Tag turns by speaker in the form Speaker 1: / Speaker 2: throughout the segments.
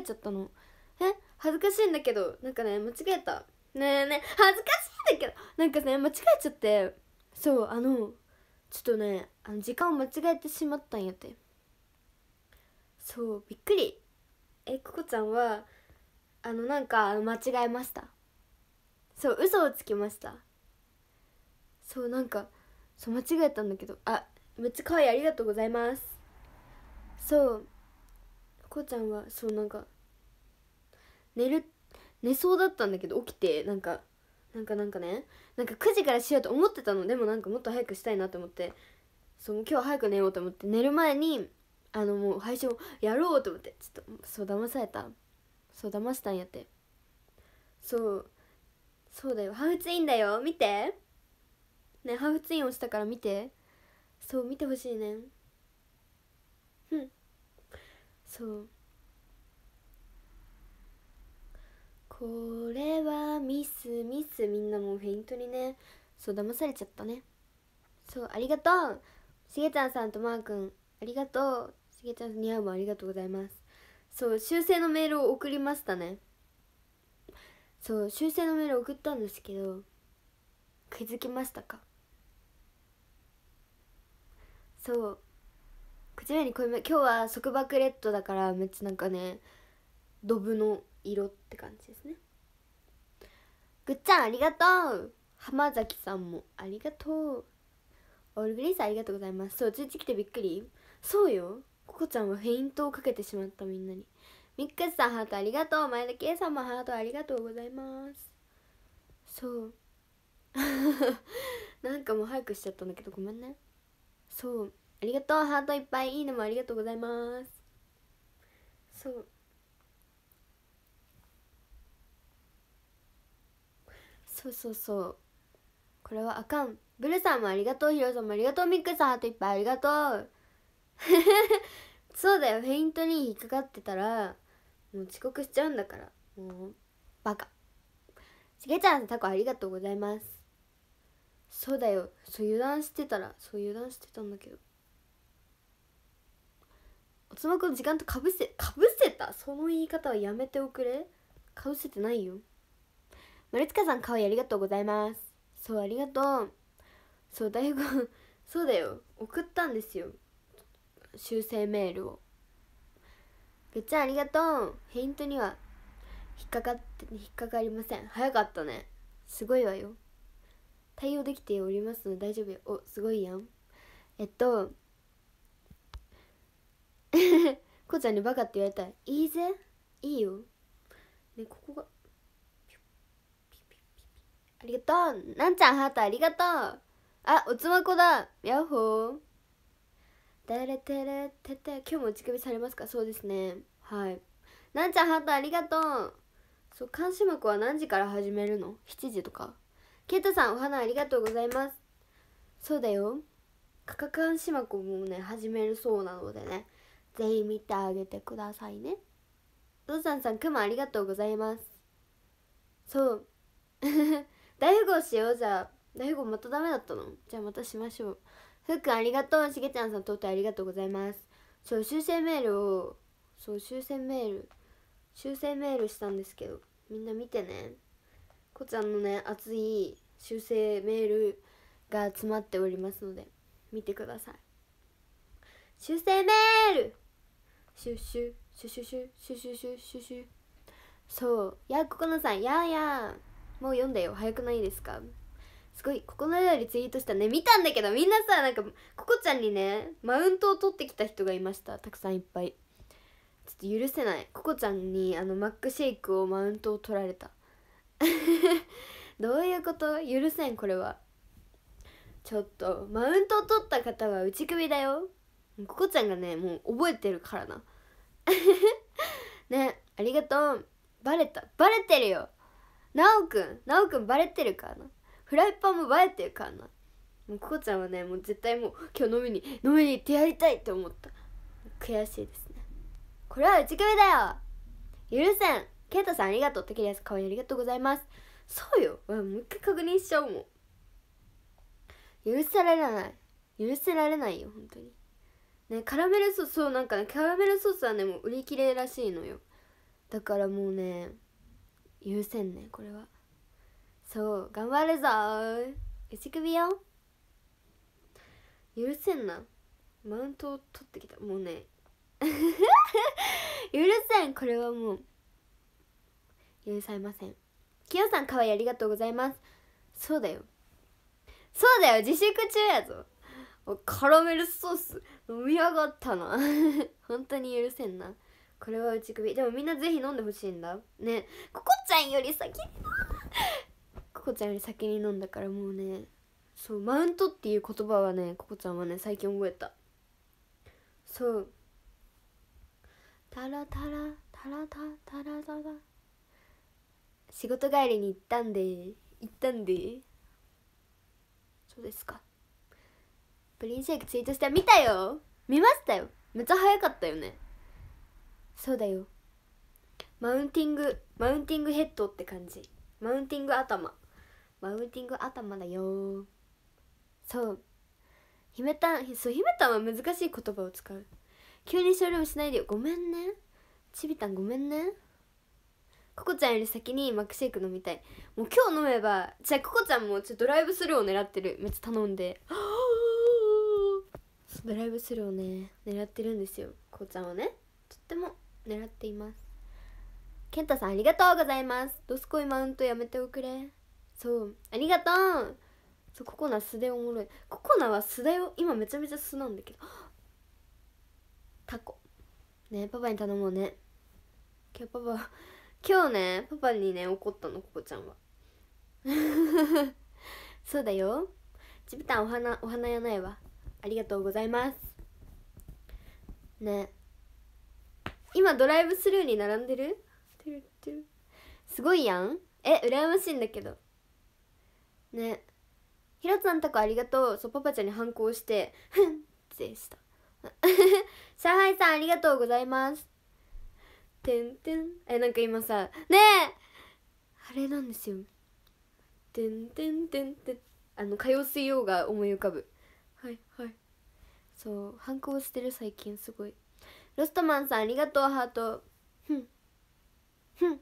Speaker 1: えちゃったの。え？恥ずかしいんだけど。なんかね間違えた。ねえねえ。恥ずかしいんだけど。なんかね間違えちゃって。そうあのちょっとねあの時間を間違えてしまったんやって。そうびっくり。えここちゃんはあのなんか間違えました。そう嘘をつきました。そうなんかそう間違えたんだけど。あめっちゃ可愛い。ありがとうございます。そう。こうちゃんはそうなんか寝る寝そうだったんだけど起きてなんかなんかなんかねなんか9時からしようと思ってたの。でもなんかもっと早くしたいなと思って。そう今日早く寝ようと思って。寝る前にあのもう配信をやろうと思って。ちょっとそう騙された。そう騙したんやって。そうそうだよ。ハーフツインだよ。見て。ねハーフツインをしたから見て。そう見てほしいね。うん。そう。これはミスミスみんなもうフェイントにねそう騙されちゃったね。そうありがとう。しげちゃんさんとマー君ありがとう。しげちゃんに会うもありがとうございます。そう修正のメールを送りましたね。そう修正のメール送ったんですけど気づきましたか？そう口紅濃いめ今日は束縛レッドだからめっちゃなんかねドブの色って感じですね。ぐっちゃんありがとう。浜崎さんもありがとう。オールグリースありがとうございます。そう通知来てびっくり。そうよ。ココちゃんはフェイントをかけてしまったみんなに。ミックスさんハートありがとう。前田圭さんもハートありがとうございます。そう。なんかもう早くしちゃったんだけどごめんね。そう。ありがとう。ハートいっぱい。いいねもありがとうございます。そう。そうそうそう。これはあかん。ブルさんもありがとう。ヒロさんもありがとう。ミックスハートいっぱいありがとう。そうだよ。フェイントに引っかかってたらもう遅刻しちゃうんだから。もうバカ。しげちゃんタコありがとうございます。そうだよ。そう油断してたらそう油断してたんだけど。おつまくん時間とかぶせかぶせた？その言い方はやめておくれ。かぶせてないよ。丸塚さんかわいいありがとうございます。そうありがとう。そう大悟 そうだよ。送ったんですよ。修正メールを。ぐっちゃんありがとう。フェイントには引っかかって引っかかりません。早かったね。すごいわよ。対応できておりますので大丈夫よ。おすごいやん。えっと こうちゃんにバカって言われたらいいぜ。いいよ。ねここがありがとう。なんちゃんハートありがとう。あおつまこだ。ヤッホー。だれてれてて。今日も打ち首されますか？そうですね。はい。なんちゃんハートありがとう。そう監視幕は何時から始めるの ?7 時とか。ケイトさんお花ありがとうございます。そうだよ。カカ監視幕もね始めるそうなのでね。ぜひ見てあげてくださいね。ドーさんさんくまありがとうございます。そう。大富豪しよう。じゃあ大富豪またダメだったの？じゃあまたしましょう。ふっくんありがとう。しげちゃんさんとうとうありがとうございます。そう修正メールをそう修正メール。修正メールしたんですけどみんな見てね。こちゃんのね熱い修正メールが詰まっておりますので見てください。修正メール！シュッシュ。シュシュシュシュシュシュシュシュ。そう。やここのさんやーやー。もう読んだよ。早くないですか？すごいここのよりツイートしたね。見たんだけどみんなさなんかここちゃんにねマウントを取ってきた人がいました。たくさんいっぱい。ちょっと許せない。ここちゃんにあのマックシェイクをマウントを取られた。どういうこと？許せんこれは。ちょっとマウントを取った方は打ち首だよ。ここちゃんがねもう覚えてるからな。ねありがとう。バレた。バレてるよ。なおくんなおくんバレてるからな？フライパンもバレてるからな？もうここちゃんはねもう絶対もう今日飲みに飲みに行ってやりたいって思った。悔しいですね。これは打ち首だよ！許せん！ケイトさんありがとう。テキリアスかわいいありがとうございます。そうよ。もう一回確認しちゃおうもん許せられない。許せられないよ本当に。ねカラメルソースそうなんかねカラメルソースはねもう売り切れらしいのよ。だからもうね許せんねこれは。そう頑張るぞ。内首よ。許せんな。マウントを取ってきた。もうね。許せんこれはもう。許されません。きよさんかわいいありがとうございます。そうだよ。そうだよ。自粛中やぞ。カラメルソース。飲み上がったな。本当に許せんな。これは内首。でもみんなぜひ飲んでほしいんだ。ね。ココちゃんより先にココちゃんより先に飲んだからもうね。そうマウントっていう言葉はねココちゃんはね最近覚えた。そう。タラタラタラタタラタラ。仕事帰りに行ったんで行ったんで。そうですか。プリンシェイクツイートして見たよ。見ましたよ。めっちゃ早かったよね。そうだよ。マウンティングマウンティングヘッドって感じ。マウンティング頭。マウンティング頭だよ。そう。姫たんそう姫たんは難しい言葉を使う。急にショールームしないでよ。ごめんね。ちびたんごめんね。ココちゃんより先にマックシェイク飲みたい。もう今日飲めばじゃあココちゃんもちょっとドライブスルーを狙ってる。めっちゃ頼んで。ドライブスルーをね狙ってるんですよ。ココちゃんはね。とっても。狙っています。健太さんありがとうございます。ドスコイマウントやめておくれ。そう。ありがとう。そうココナ素でおもろい。ココナは素だよ今めちゃめちゃ素なんだけど。タコ。ねパパに頼もうね。今日パパ今日ねパパにね怒ったのココちゃんは。そうだよ。ちびたんお花お花やないわ。ありがとうございます。ね。今ドライブスルーに並んでる？すごいやん。え羨ましいんだけど。ね。ひろつさんとこありがとう。そうパパちゃんに反抗して。ふん。ってした。上海さんありがとうございます。てんてん。えなんか今さねえ。あれなんですよ。てんてんてんて。んあの火曜水曜が思い浮かぶ。はいはい。そう反抗してる最近すごいロストマンさんありがとうハート。ふん。ふん。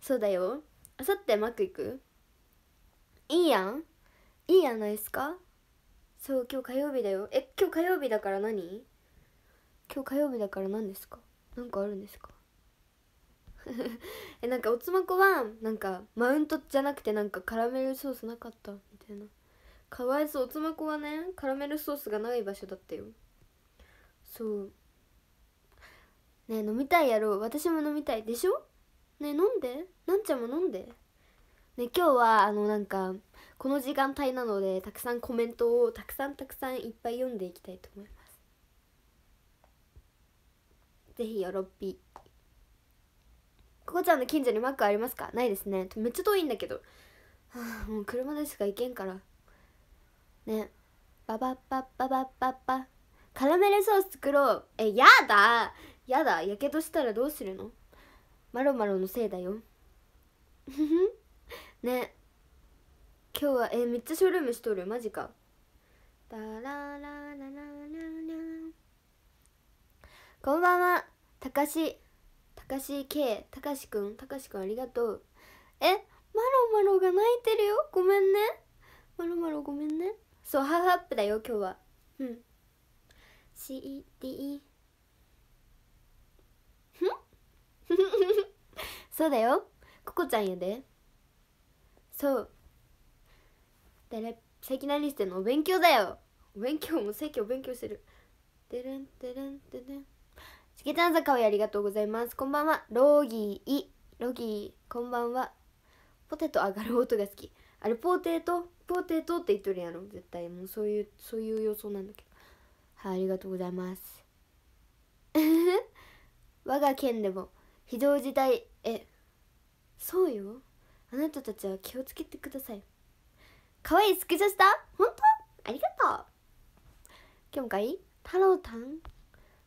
Speaker 1: そうだよ。あさってマック行く？いいやん。いいやないすか？そう今日火曜日だよ。え今日火曜日だから何？今日火曜日だから何ですか？なんかあるんですか？えなんかおつまこはなんかマウントじゃなくてなんかカラメルソースなかった？みたいな。かわいそう。おつまこはねカラメルソースがない場所だったよ。そう。ね飲みたいやろ。う私も飲みたい。でしょ？ね飲んで。なんちゃんも飲んで。ね今日はあのなんかこの時間帯なのでたくさんコメントをたくさんたくさんいっぱい読んでいきたいと思います。ぜひよろっぴ。ここちゃんの近所にマックありますか？ないですね。めっちゃ遠いんだけど、はあ、もう車でしか行けんから。ねババッバッババッバッバカラメルソース作ろう。えやだ。やだ。やけどしたらどうするの？マロマロのせいだよ。ね。今日はえめっちゃショールームしとるマジか。ラララララララ。こんばんは。たかし。たかし K たかしくん。たかしくんありがとう。えマロマロが泣いてるよ。ごめんね。マロマロごめんね。そうハーフアップだよ今日は。うん。CD ふそうだよココちゃんやで。そう。誰？最近何してんの？お勉強だよ。お勉強も最近お勉強してる。てるんてるんてるん。しげちゃん坂上ありがとうございます。こんばんは。ロギー。ロギー。こんばんは。ポテト上がる音が好き。あれポテト？ポテトって言っとるやろ？絶対。もうそういうそういう予想なんだけど。ありがとうございます。我が県でも非常事態えそうよ。あなたたちは気をつけてください。可愛いスクショした？本当？ありがとう。今日かい？太郎たん？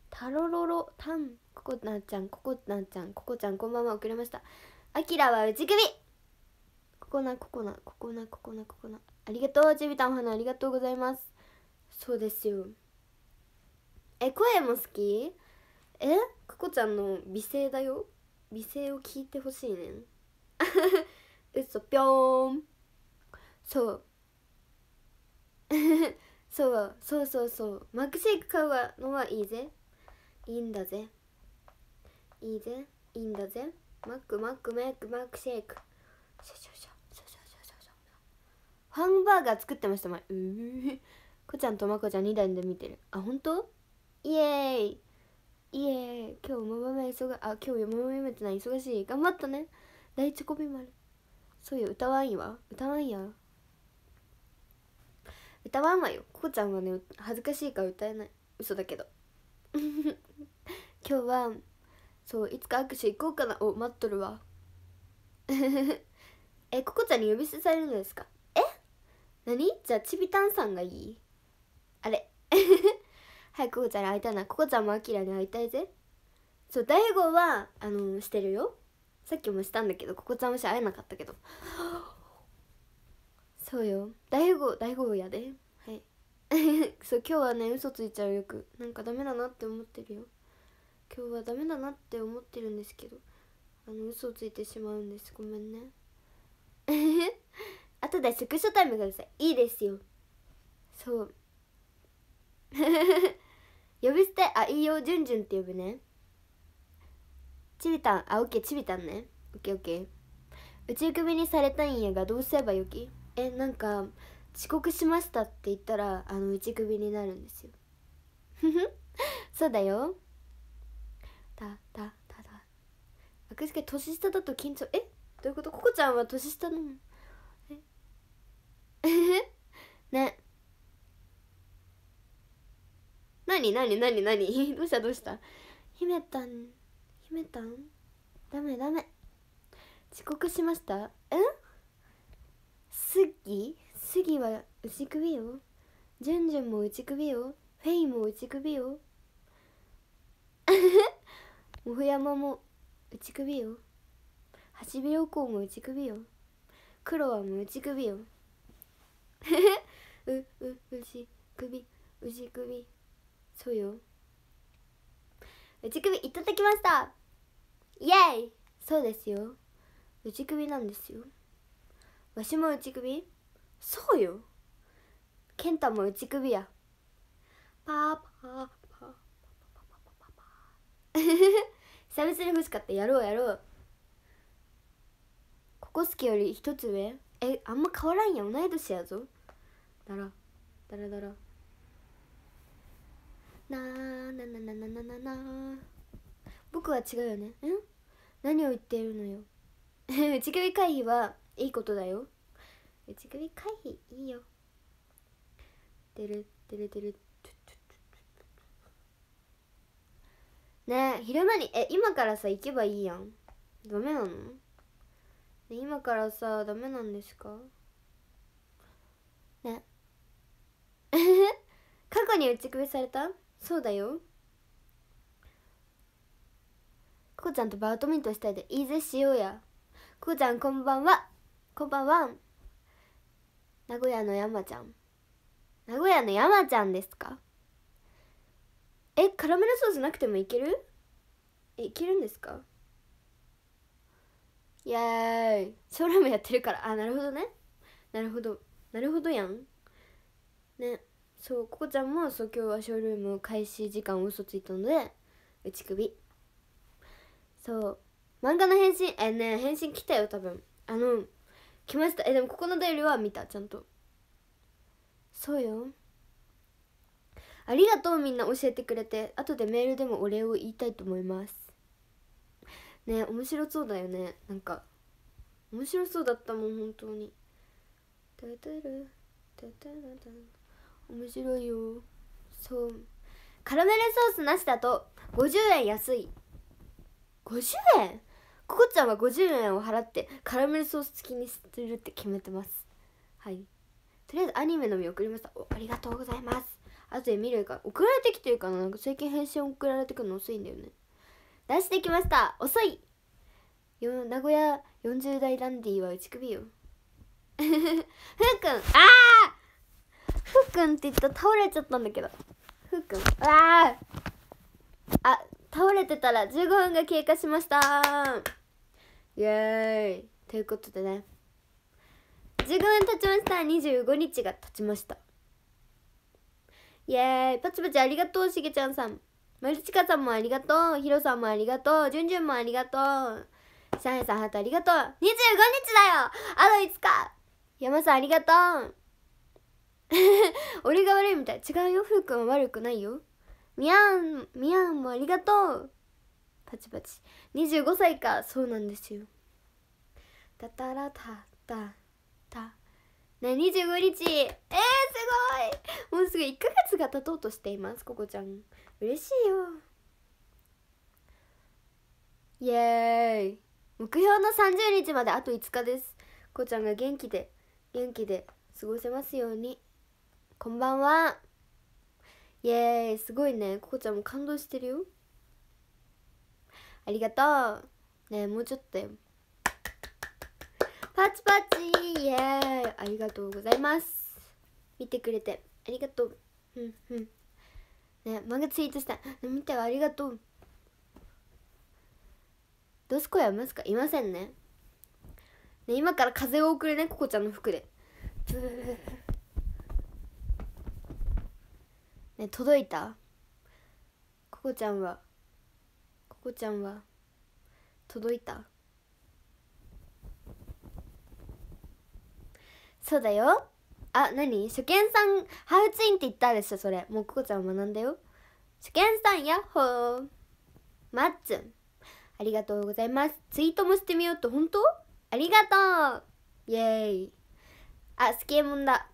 Speaker 1: タロロロタンココナちゃん？ココナちゃん？ココちゃん？こんばんは。遅れました。アキラは内首ココナココナココナココナココナありがとうジビタンお花ありがとうございます。そうですよ。え声も好き？えここちゃんの美声だよ。美声を聞いてほしいねん。嘘ぴょーん。そう。そう。そうそうそう。マックシェイク買うのはいいぜ。いいんだぜ。いいぜ。いいんだぜ。マックマックマックマックシェイク。ハンバーガー作ってました前。うーこちゃんとまこちゃん2台で見てる。あ本当？イエーイ。イエーイ。今日ママめ忙あ今日ママめってない。忙しい。頑張ったね。大チョコビマルそうよ。歌わんわ歌わんや歌わんわよ。ここちゃんはね恥ずかしいから歌えない。嘘だけど。今日はそういつか握手行こうかな。お待っとるわ。えここちゃんに呼び捨てされるのですか？え？何？じゃあちびたんさんがいい？あれ。はいここちゃんに会いたいな。ここちゃんもあきらに会いたいぜ。そう大悟はあのしてるよ。さっきもしたんだけどここちゃんもし会えなかったけど。そうよ。大悟大悟やで。はい。そう今日はね嘘ついちゃうよく。なんかダメだなって思ってるよ。今日はダメだなって思ってるんですけど。あの嘘ついてしまうんです。ごめんね。後でスクショタイムください。いいですよ。そう。呼び捨てあいいよじゅんじゅんって呼ぶね。ちびたんあオッケーちびたんね。オッケーオッケー。宇宙首にされたいんやがどうすればよき？えなんか遅刻しましたって言ったらあの内首になるんですよ。そうだよ。たたただ悪け年下だと緊張。え？どういうこと？ココちゃんは年下なの？え？ね。なになになになにどうしたどうした？姫たん？姫たん？ダメダメ。遅刻しました？え？スギスギは内首よ。ジュンジュンも内首よ。フェイも内首よ。モフヤマも内首よ。ハシビロコウも内首よ。クロワも内首よ。うう牛首。牛首。そうよ。内首いただきました。イエイ。そうですよ。内首なんですよ。わしも内首？そうよ。ケンタも内首や。パーパーパーパーパーパーパー 久々に欲しかった。やろうやろう。ココスケより一つ上？えあんま変わらんや同い年やぞ。だらだらだら。なーななななななな僕は違うよね。ん？何を言ってるのよ。内首回避はいいことだよ。内首回避いいよ。てるてるてる。ねえ昼間にえ今からさ行けばいいやん。ダメなの、ね、今からさダメなんですか？ね。過去に打ち首された？そうだよ。ここちゃんとバドミントンしたいでいいぜしようや。ここちゃんこんばんは。こんばんは。名古屋の山ちゃん。名古屋の山ちゃんですか？えカラメルソースなくてもいける？えいけるんですか？イエーイ。ショールームやってるから。あなるほどね。なるほど。なるほどやん。ね。そうここちゃんもそう今日はショールーム開始時間嘘ついたので内首。そう漫画の返信えね返信来たよ多分。あの来ました。えでもここの便りは見たちゃんと。そうよ。ありがとうみんな教えてくれて。後でメールでもお礼を言いたいと思います。ね面白そうだよね。なんか面白そうだったもん本当に。タタラタタラタ面白いよ。そう。カラメルソースなしだと50円安い。50円？ここちゃんは50円を払ってカラメルソース付きにするって決めてます。はい。とりあえずアニメのみ送りました。おありがとうございます。後で見るか送られてきてるかな？なんか最近返信送られてくるの遅いんだよね。出してきました。遅い。よ名古屋40代ランディは内首よ。ふうくん。ああふうくんって言ったら倒れちゃったんだけど。ふうくん。あああ倒れてたら15分が経過しました。イエーイ。ということでね。15分経ちました。25日が経ちました。イエーイ。パチパチありがとうしげちゃんさん。まるちかさんもありがとう。ひろさんもありがとう。じゅんじゅんもありがとう。シャイさんハートありがとう。25日だよ。あと5日。山さんありがとう。俺が悪いみたい。違うよ。ふうくんは悪くないよ。みやんみやんもありがとう。パチパチ。25歳か。そうなんですよ。たたらたたたね25日。えー、すごい。もうすぐ1ヶ月が経とうとしていますここちゃん。嬉しいよ。イエーイ。目標の30日まであと5日です。こうちゃんが元気で元気で過ごせますように。こんばんは。イエーイ。すごいね。ここちゃんも感動してるよ。ありがとう。ねもうちょっとよパチパチ。イエーイ。ありがとうございます。見てくれて。ありがとう。うんうん。ね漫画ツイートした。見てありがとう。どすこや。ますか。いませんね。ね今から風を送るねここちゃんの服で。ブーね届いた？ここちゃんは？ここちゃんは？届いた？そうだよ。あ何？初見さんハウツインって言ったでしょそれ。もうここちゃん学んだよ。初見さんヤッホー。マッツン。ありがとうございます。ツイートもしてみようと本当？ありがとう。イエーイ。あスケーモンだ。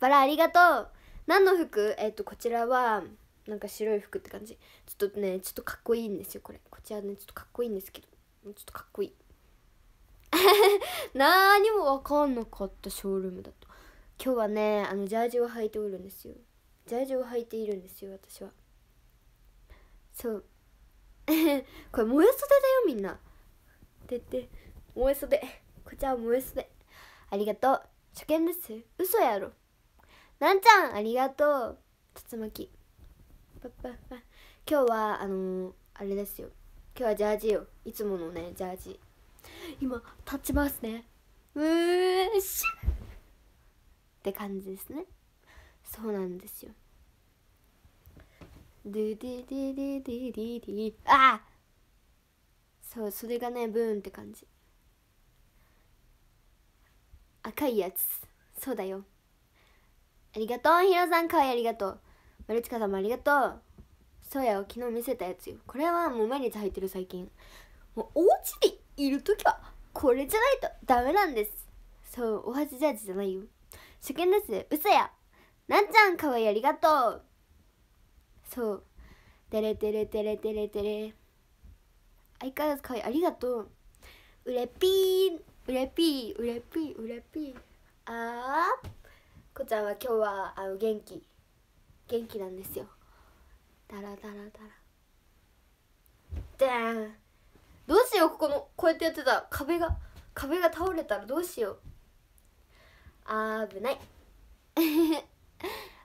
Speaker 1: バラありがとう。何の服？えっ、とこちらはなんか白い服って感じ。ちょっとねちょっとかっこいいんですよこれ。こちらねちょっとかっこいいんですけど。ちょっとかっこいい。何も分かんなかったショールームだと。今日はねあのジャージを履いておるんですよ。ジャージを履いているんですよ私は。そう。これ萌え袖だよみんな。てって。萌え袖。こちらは萌え袖。ありがとう。初見です。嘘やろ。なんちゃんありがとう。竜巻パッパッパ今日はあのー、あれですよ。今日はジャージよ。いつものねジャージ。今立ちますね。うーし。って感じですね。そうなんですよ。ドゥディディディディディディ。あそうそれがねブーンって感じ。赤いやつ。そうだよ。ありがとうひろさんかわいいありがとう。マルチカさんもありがとう。そうや昨日見せたやつよ。これはもう毎日入ってる最近。もうお家でいる時はこれじゃないとダメなんです。そうおはじジャージじゃないよ。初見です。嘘や。なんちゃんかわいいありがとう。そう。てれてれてれてれてれ。相変わらずかわいいありがとう。うれぴー。うれぴー。うれぴー。うれぴー。あー。こちゃんは今日はあの元気元気なんですよ。ダラダラダラ。でーん。どうしようここのこうやってやってた。壁が壁が倒れたらどうしよう。あー危ない。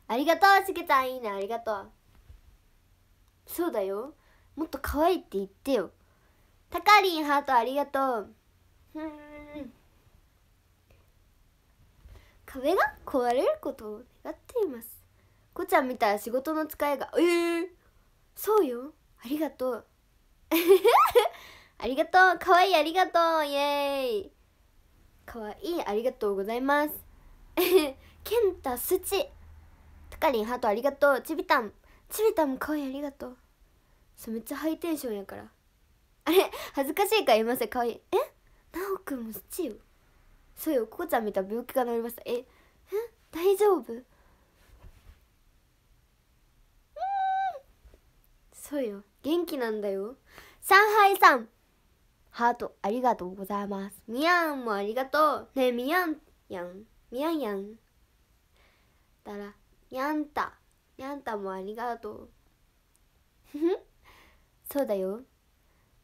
Speaker 1: ありがとうしげちゃん。いいね。ありがとう。そうだよ。もっと可愛いって言ってよ。たかりんハートありがとううん壁が壊れることを願っています。こちゃんみたい仕事の使いがえー、そうよ。ありがとう。ありがとう。かわいいありがとう。イエーイ。かわいいありがとうございます。ケンタスチ。タカリンハートありがとう。ちびたん。ちびたんもかわいいありがとう。そめっちゃハイテンションやから。あれ恥ずかしいから言いません。かわいい。え？なおくんもスチよ。そうよここちゃんみたいな病気が治りました。ええ大丈夫？そうよ元気なんだよ。上海さん。ハートありがとうございます。みやんもありがとう。ねえみやんやん。みやんやん。だらにゃんたにゃんたもありがとう。そうだよ。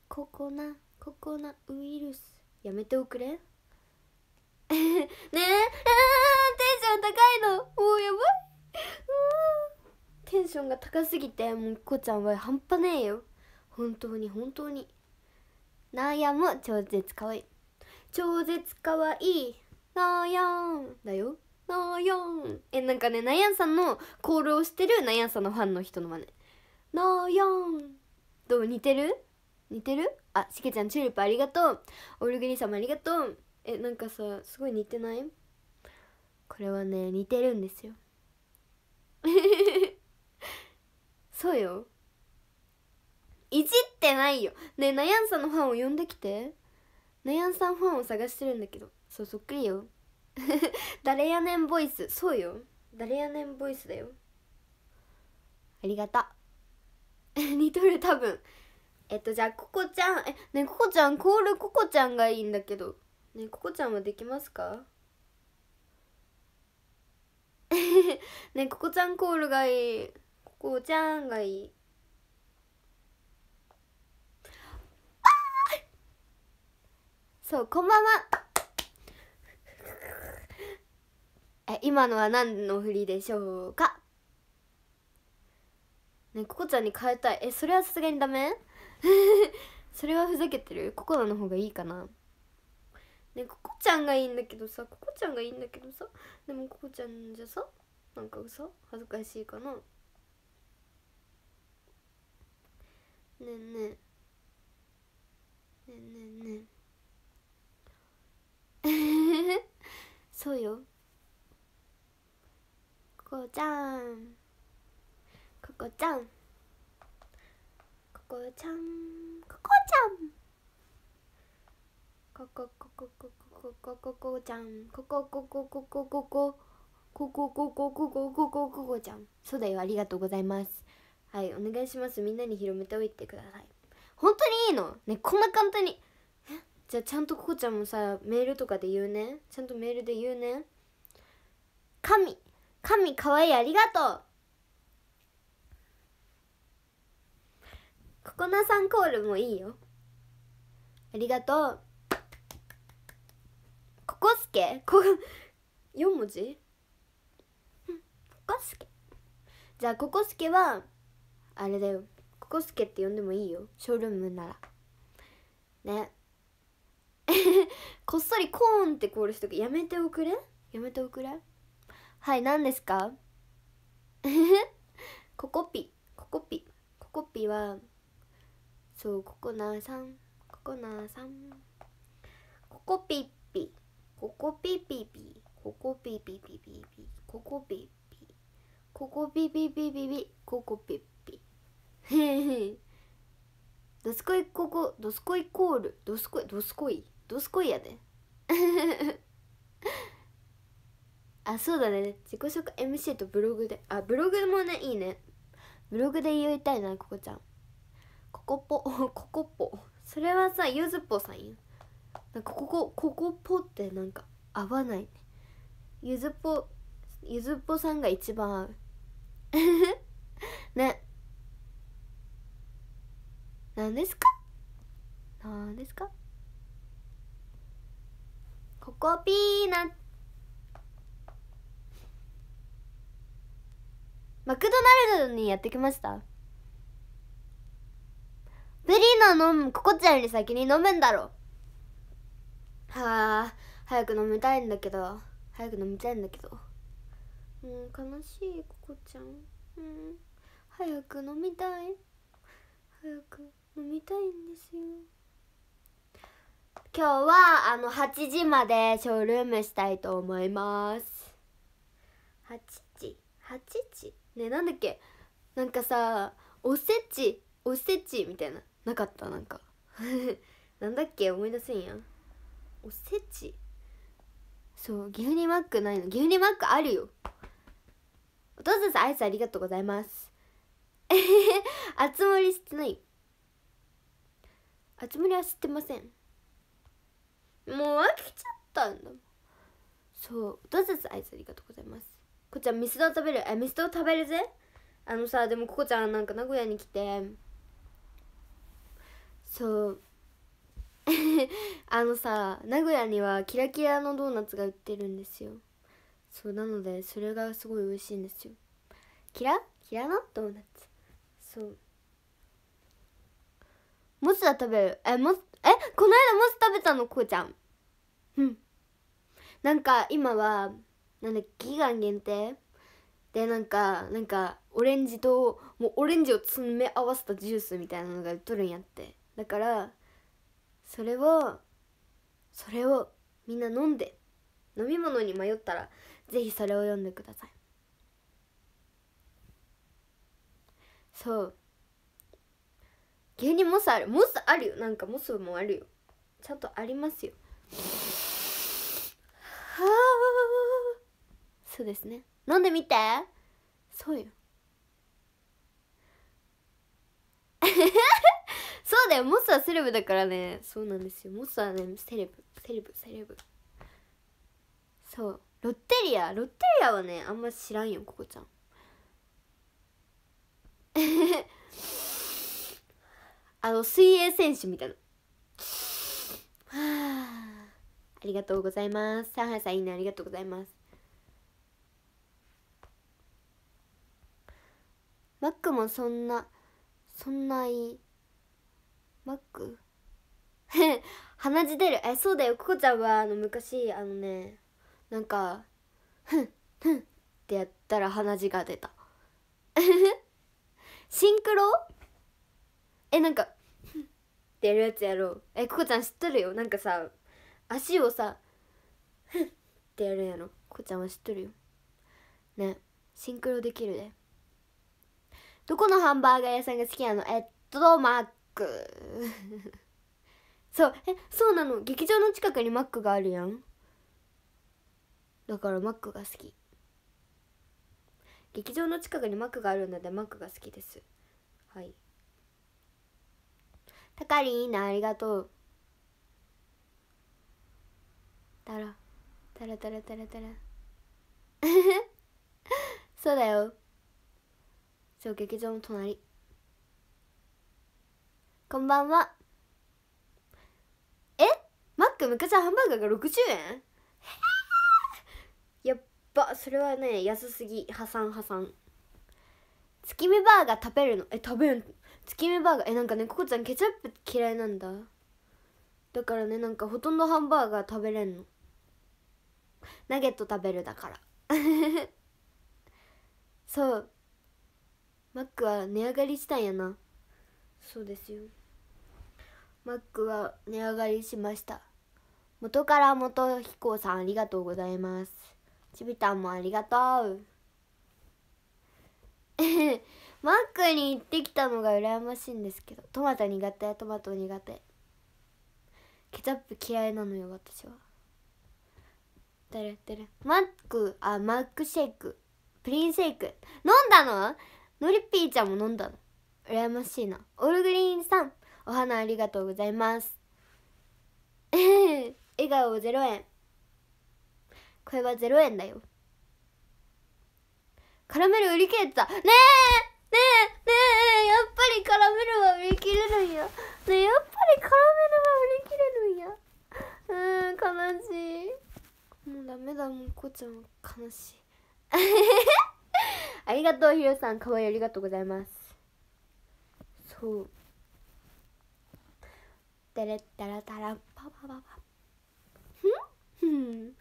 Speaker 1: ココナココナウイルス。やめておくれ。ねえ。テンション高いの。もうやばい。テンションが高すぎてもうこちゃんは半端ねえよ。本当に本当に。ナヤも超絶かわい。い超絶かわい。いナヤンだよ。ナヤンえなんかねナヤンさんのコールをしてるナヤンさんのファンの人の真似。ナヤンどう？似てる？似てる？あしけちゃんチューリップありがとう。オルグニ様ありがとう。えなんかさすごい似てない？これはね似てるんですよ。そうよ。いじってないよ。ねえナヤンさんのファンを呼んできて。ナヤンさんファンを探してるんだけど。そうそっくりよ。誰やねんボイス。そうよ。誰やねんボイスだよ。ありがた。似とる多分。えっとじゃあココちゃん。えねココちゃんコールココちゃんがいいんだけど。ねココちゃんはできますか？ねココちゃんコールがいい。ココちゃんがいい。そうこんばんは。え今のは何の振りでしょうか？ねココちゃんに変えたい。えそれはさすがにダメ？それはふざけてる？ココナの方がいいかな？ねココちゃんがいいんだけどさココちゃんがいいんだけどさでもココちゃんじゃさなんかさ恥ずかしいかな。ねえねえ。ねえねえねえ。そうよ。ココちゃん。ココちゃん。ココちゃん。ココちゃん。コココココココココちゃんココココココココココココココココココちゃんそうだよありがとうございますはいお願いしますみんなに広めておいてください本当にいいのねこんな簡単にじゃあちゃんとココちゃんもさメールとかで言うねちゃんとメールで言うね神神かわいいありがとうココナさんコールもいいよありがとうココスケ？こ4文字？ココスケ？じゃあココスケはあれだよ。ココスケって呼んでもいいよ。ショールームなら。ね。こっそりコーンってコールしとく。やめておくれ？やめておくれ？はい何ですか？ココピココピココピはそうココナーさん。ココナーさん。ココピッピココピピピココピピピピピココピピココピピピピピココピピへへドスコイココドスコイコール。ドスコイドスコイドスコイやで。あそうだね。自己紹介 MC とブログで。あブログもねいいね。ブログで言いたいなここちゃん。ココポ ココポ。それはさゆずぽさんよ。なんかここココポってなんか合わないね。ゆずぽゆずぽさんが一番合う。ね。何ですか？何ですか？ココピーナッマクドナルドにやってきました。プリンの飲むココちゃんより先に飲むんだろう。はあ早く飲みたいんだけど。早く飲みたいんだけど。うん悲しいココちゃん。うん早く飲みたい。早く飲みたいんですよ。今日はあの8時までショールームしたいと思います。8時？8時？ねなんだっけ？なんかさおせち？おせちみたいな。なかった？なんか。なんだっけ？思い出せんやん。おせち。そう牛乳マックないの。牛乳マックあるよ。お父さんアイスありがとうございます。あつ森知ってない。あつ森は知ってません。もう飽きちゃったんだもん。そうお父さんアイスありがとうございます。こっちゃんミスド食べる。えミスド食べるぜ。あのさでもここちゃんなんか名古屋に来て。そう。あのさ名古屋にはキラキラのドーナツが売ってるんですよ。そうなのでそれがすごい美味しいんですよ。キラ？キラの？ドーナツ。そう。モスは食べる？えモス？え？この間モス食べたの？こうちゃん。うん。なんか今はなんだ期間限定？でなんかなんかオレンジともうオレンジを詰め合わせたジュースみたいなのが売っとるんやって。だからそれをそれをみんな飲んで飲み物に迷ったらぜひそれを読んでください。そう。牛乳モスある。モスあるよ。なんかモスもあるよ。ちゃんとありますよ。はあそうですね。飲んでみて。そうよ。そうだよ。モスはセレブだからね。そうなんですよ。モスはねセレブ。セレブ。セレブ。そう。ロッテリア。ロッテリアはねあんま知らんよここちゃん。あの水泳選手みたいな。ありがとうございます。サハさんいいね。ありがとうございます。マックもそんなそんないいマック？鼻血出る。えそうだよ。ココちゃんはあの昔あのねなんかふんふんってやったら鼻血が出た。シンクロ？えなんかふんってやるやつやろう。えココちゃん知っとるよ？なんかさ足をさふんってやるやろ？ココちゃんは知っとるよ。ねシンクロできるで。どこのハンバーガー屋さんが好きなの？えっとマック。そうえそうなの？劇場の近くにマックがあるやん。だからマックが好き。劇場の近くにマックがあるのでマックが好きです。はい。たかりいいなありがとう。たらたらたらたらたら。そうだよ。そう劇場の隣。こんばんは。え？マック昔はハンバーガーが60円？やっぱそれはね安すぎ。破産破産。月見バーガー食べるの？え食べる月見バーガー？えなんかねココちゃんケチャップ嫌いなんだ。だからねなんかほとんどハンバーガー食べれんの。ナゲット食べるだから。そう。マックは値上がりしたんやな。そうですよマックは値上がりしました。元から元彦さんありがとうございます。ちびたんもありがとう。マックに行ってきたのが羨ましいんですけどトマト苦手トマト苦手。ケチャップ嫌いなのよ私は。てれてれマックあマックシェイク。プリンシェイク。飲んだの？のりぴーちゃんも飲んだの。羨ましいな。オールグリーンさん。お花ありがとうございます。笑顔0円。これは0円だよ。カラメル売り切れてた。ねえねえねえやっぱりカラメルは売り切れるんや。ねえやっぱりカラメルは売り切れるんや。うん悲しい。もうダメだもんこちゃん悲しい。ありがとうひろさん。かわいい。ありがとうございます。そう。てれったらたらパパパパ。ふん。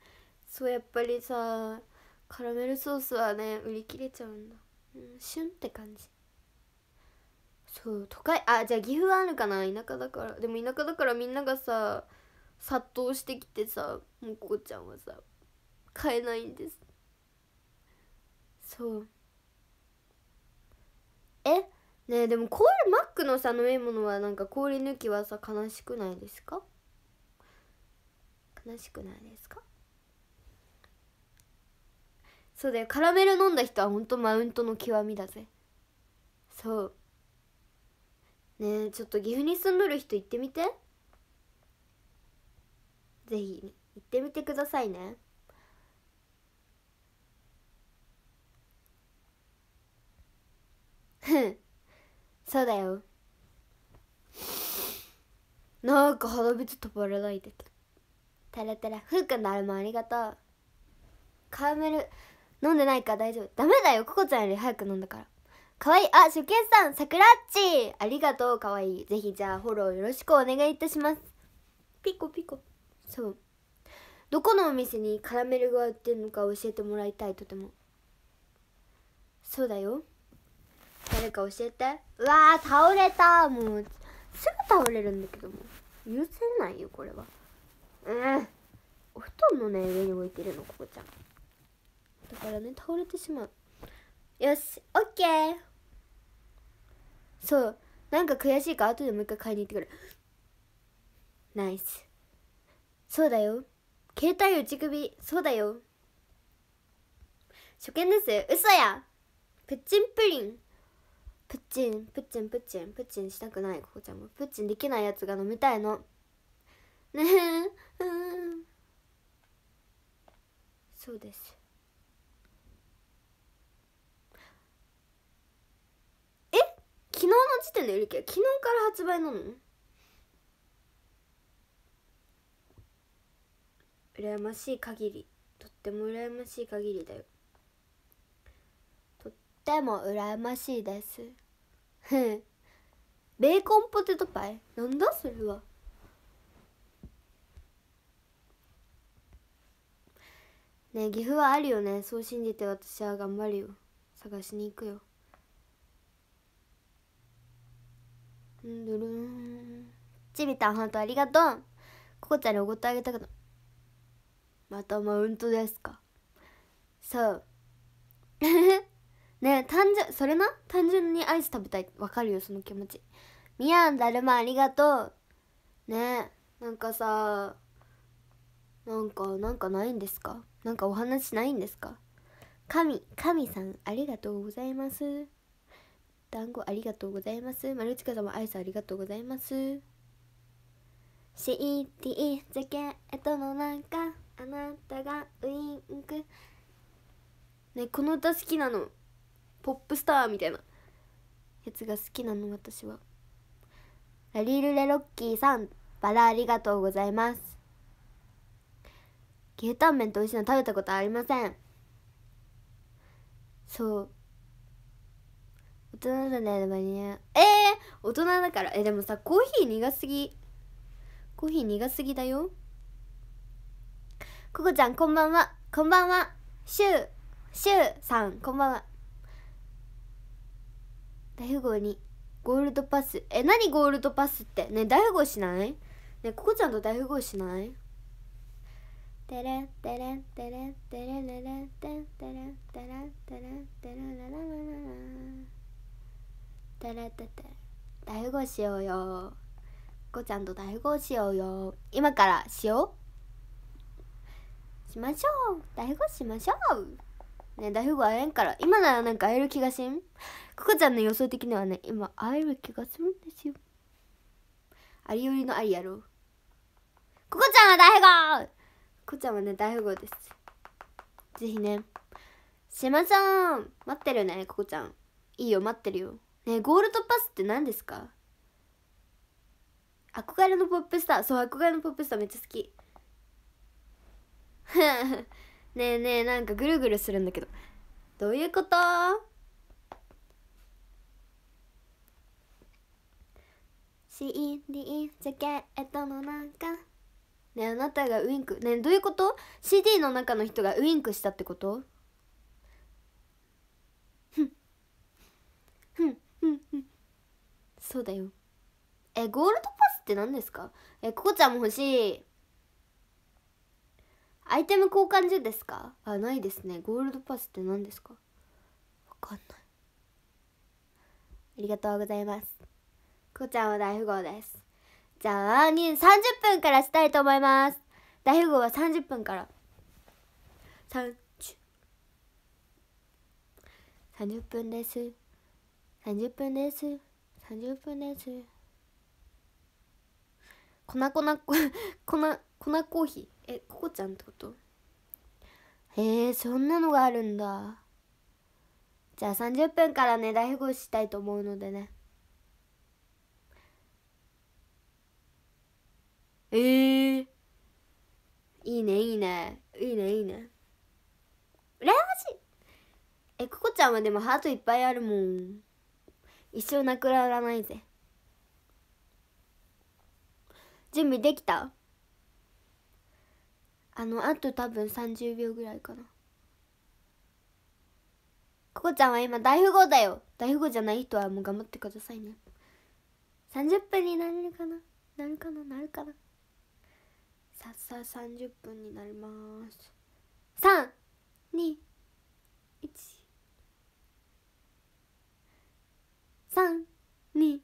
Speaker 1: そうやっぱりさカラメルソースはね売り切れちゃうんだ、うん、シュンって感じ。そう都会あじゃあ岐阜はあるかな田舎だから。でも田舎だからみんながさ殺到してきてさもうこちゃんはさ買えないんです。そう。え？ねえでも氷マックのさ飲み物はなんか氷抜きはさ悲しくないですか？悲しくないですか？そうだよ。カラメル飲んだ人はほんとマウントの極みだぜ。そう。ねえちょっと岐阜に住んどる人行ってみて。ぜひ行ってみてくださいね。ふん。そうだよ。なんか鼻水止まらないでたらたらふうくんのあれもありがとう。カラメル飲んでないから大丈夫。ダメだよ。ココちゃんより早く飲んだから。かわい。いあ初見さん。さくらっち。ありがとう。かわい。いぜひじゃあフォローよろしくお願いいたします。ピコピコ。そう。どこのお店にカラメルが売ってるのか教えてもらいたい。とても。そうだよ誰か教えて。うわー倒れた。もうすぐ倒れるんだけども。許せないよこれは。うん。お布団のね上に置いてるのここちゃん。だからね倒れてしまう。よしオッケー。そう。なんか悔しいか？後でもう一回買いに行ってくる。ナイス。そうだよ。携帯内首。そうだよ。初見です。嘘や。プッチンプリン。プッチンプッチンプッチンプッチンしたくないここちゃんも。プッチンできないやつが飲みたいの。ねえ。うん。そうです。え？昨日の時点で売り切れ？昨日から発売なの？羨ましい限り。とっても羨ましい限りだよ。っても羨ましいです。ベーコンポテトパイ？なんだそれは。ね岐阜はあるよね。そう信じて私は頑張るよ。探しに行くよ。んどるんちびたんほんとありがとう。ここちゃんにおごってあげたかったまたマウントですか。そう。ね単純それな？単純にアイス食べたい。わかるよその気持ち。みやんだるまありがとう。ねなんかさなんかなんかないんですか？なんかお話ないんですか？神神さんありがとうございます。団子ありがとうございます。マルチカ様アイスありがとうございます。CD ジャケットの中あなたがウインク。ねこの歌好きなの。ポップスターみたいなやつが好きなの私は。ラリルレロッキーさんバラありがとうございます。牛タン麺と美味しいの食べたことありません。そう。大人だねね。えー、大人だから。えでもさコーヒー苦すぎ。コーヒー苦すぎだよ。ココちゃんこんばんは。こんばんは。シュウシュウさんこんばんは。大富豪にゴールドパス。え何ゴールドパスって？ね大富豪しない？ねココちゃんと大富豪しない？テレテレテレテレレレテテレテレテレテレララララテレテテ大富豪しようよココちゃんと大富豪しようよ今からしようしましょう大富豪しましょうね大富豪会えんから今ならなんか会える気がしんココちゃんの予想的にはね今会える気がするんですよ。ありよりのありやろココちゃんは大富豪！こちゃんはね大富豪です。ぜひね島さん待ってるねここちゃん。いいよ待ってるよ。ねゴールドパスって何ですか？憧れのポップスター。そう憧れのポップスターめっちゃ好き。ねえねえなんかぐるぐるするんだけど。どういうこと？CD ジャケットの中。ねあなたがウインクねどういうこと ?CD の中の人がウインクしたってこと？ふんふんふんふんそうだよ。えゴールドパスって何ですか？えココちゃんも欲しい。アイテム交換所ですか？あないですね。ゴールドパスって何ですか？わかんない。ありがとうございます。ココちゃんは大富豪ですじゃあ、30分からしたいと思います。大富豪は30分から。30。30分です。30分です。30分です。粉粉、粉、粉コーヒー？え、ココちゃんってこと？へえ、そんなのがあるんだ。じゃあ30分からね、大富豪したいと思うのでね。えー、いいねいいね。いいねいいね。羨ましい。えココちゃんはでもハートいっぱいあるもん。一生なくならないぜ。準備できた？あのあと多分30秒ぐらいかな。ここちゃんは今大富豪だよ。大富豪じゃない人はもう頑張ってくださいね。30分になれるかな？なるかな？なるかな？さっさ30分になります。321 3 2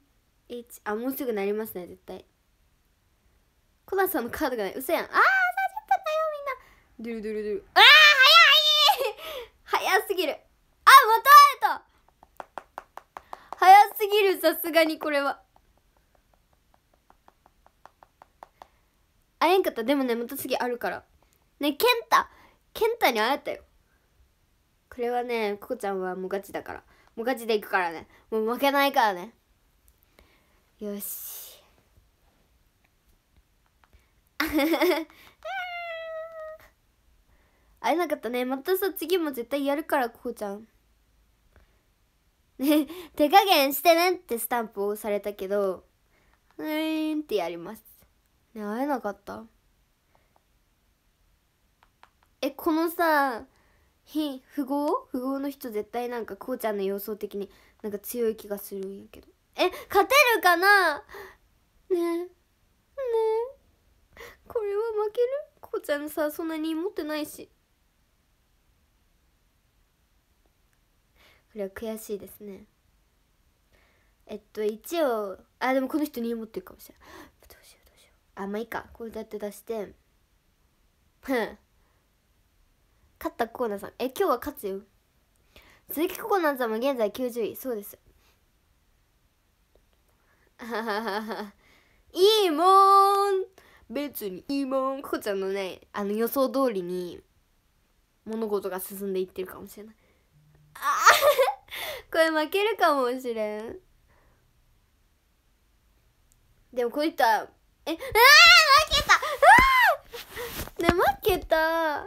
Speaker 1: 1あもうすぐなりますね絶対。コナンさんのカードがない嘘やん。あー30分だよみんな。ドゥルドゥルドゥ。ルあー早い。早すぎる。あまた会えた。早すぎるさすがにこれは。会えんかった。でもねまた次あるから。ねケンタケンタに会えたよ。これはねココちゃんはもうガチだから。もうガチでいくからね。もう負けないからね。よし。会えなかったね。またさ次も絶対やるからココちゃん。ね手加減してねってスタンプをされたけどうーんってやります。ね会えなかった。えこのさ非富豪富豪の人絶対なんかこうちゃんの予想的になんか強い気がするんやけど。え勝てるかな？ね。えね。えこれは負ける？こうちゃんさそんなに持ってないし。これは悔しいですね。えっと一応あでもこの人2持ってるかもしれないあまあいいか。これだって出して。勝ったコーナーさん。え今日は勝つよ。鈴木ココナーさんも現在90位。そうです。いいもん。別にいいもん。ココちゃんのねあの予想通りに物事が進んでいってるかもしれない。あ これ負けるかもしれん。でもこういったえあー負けた。あー。ね負けた。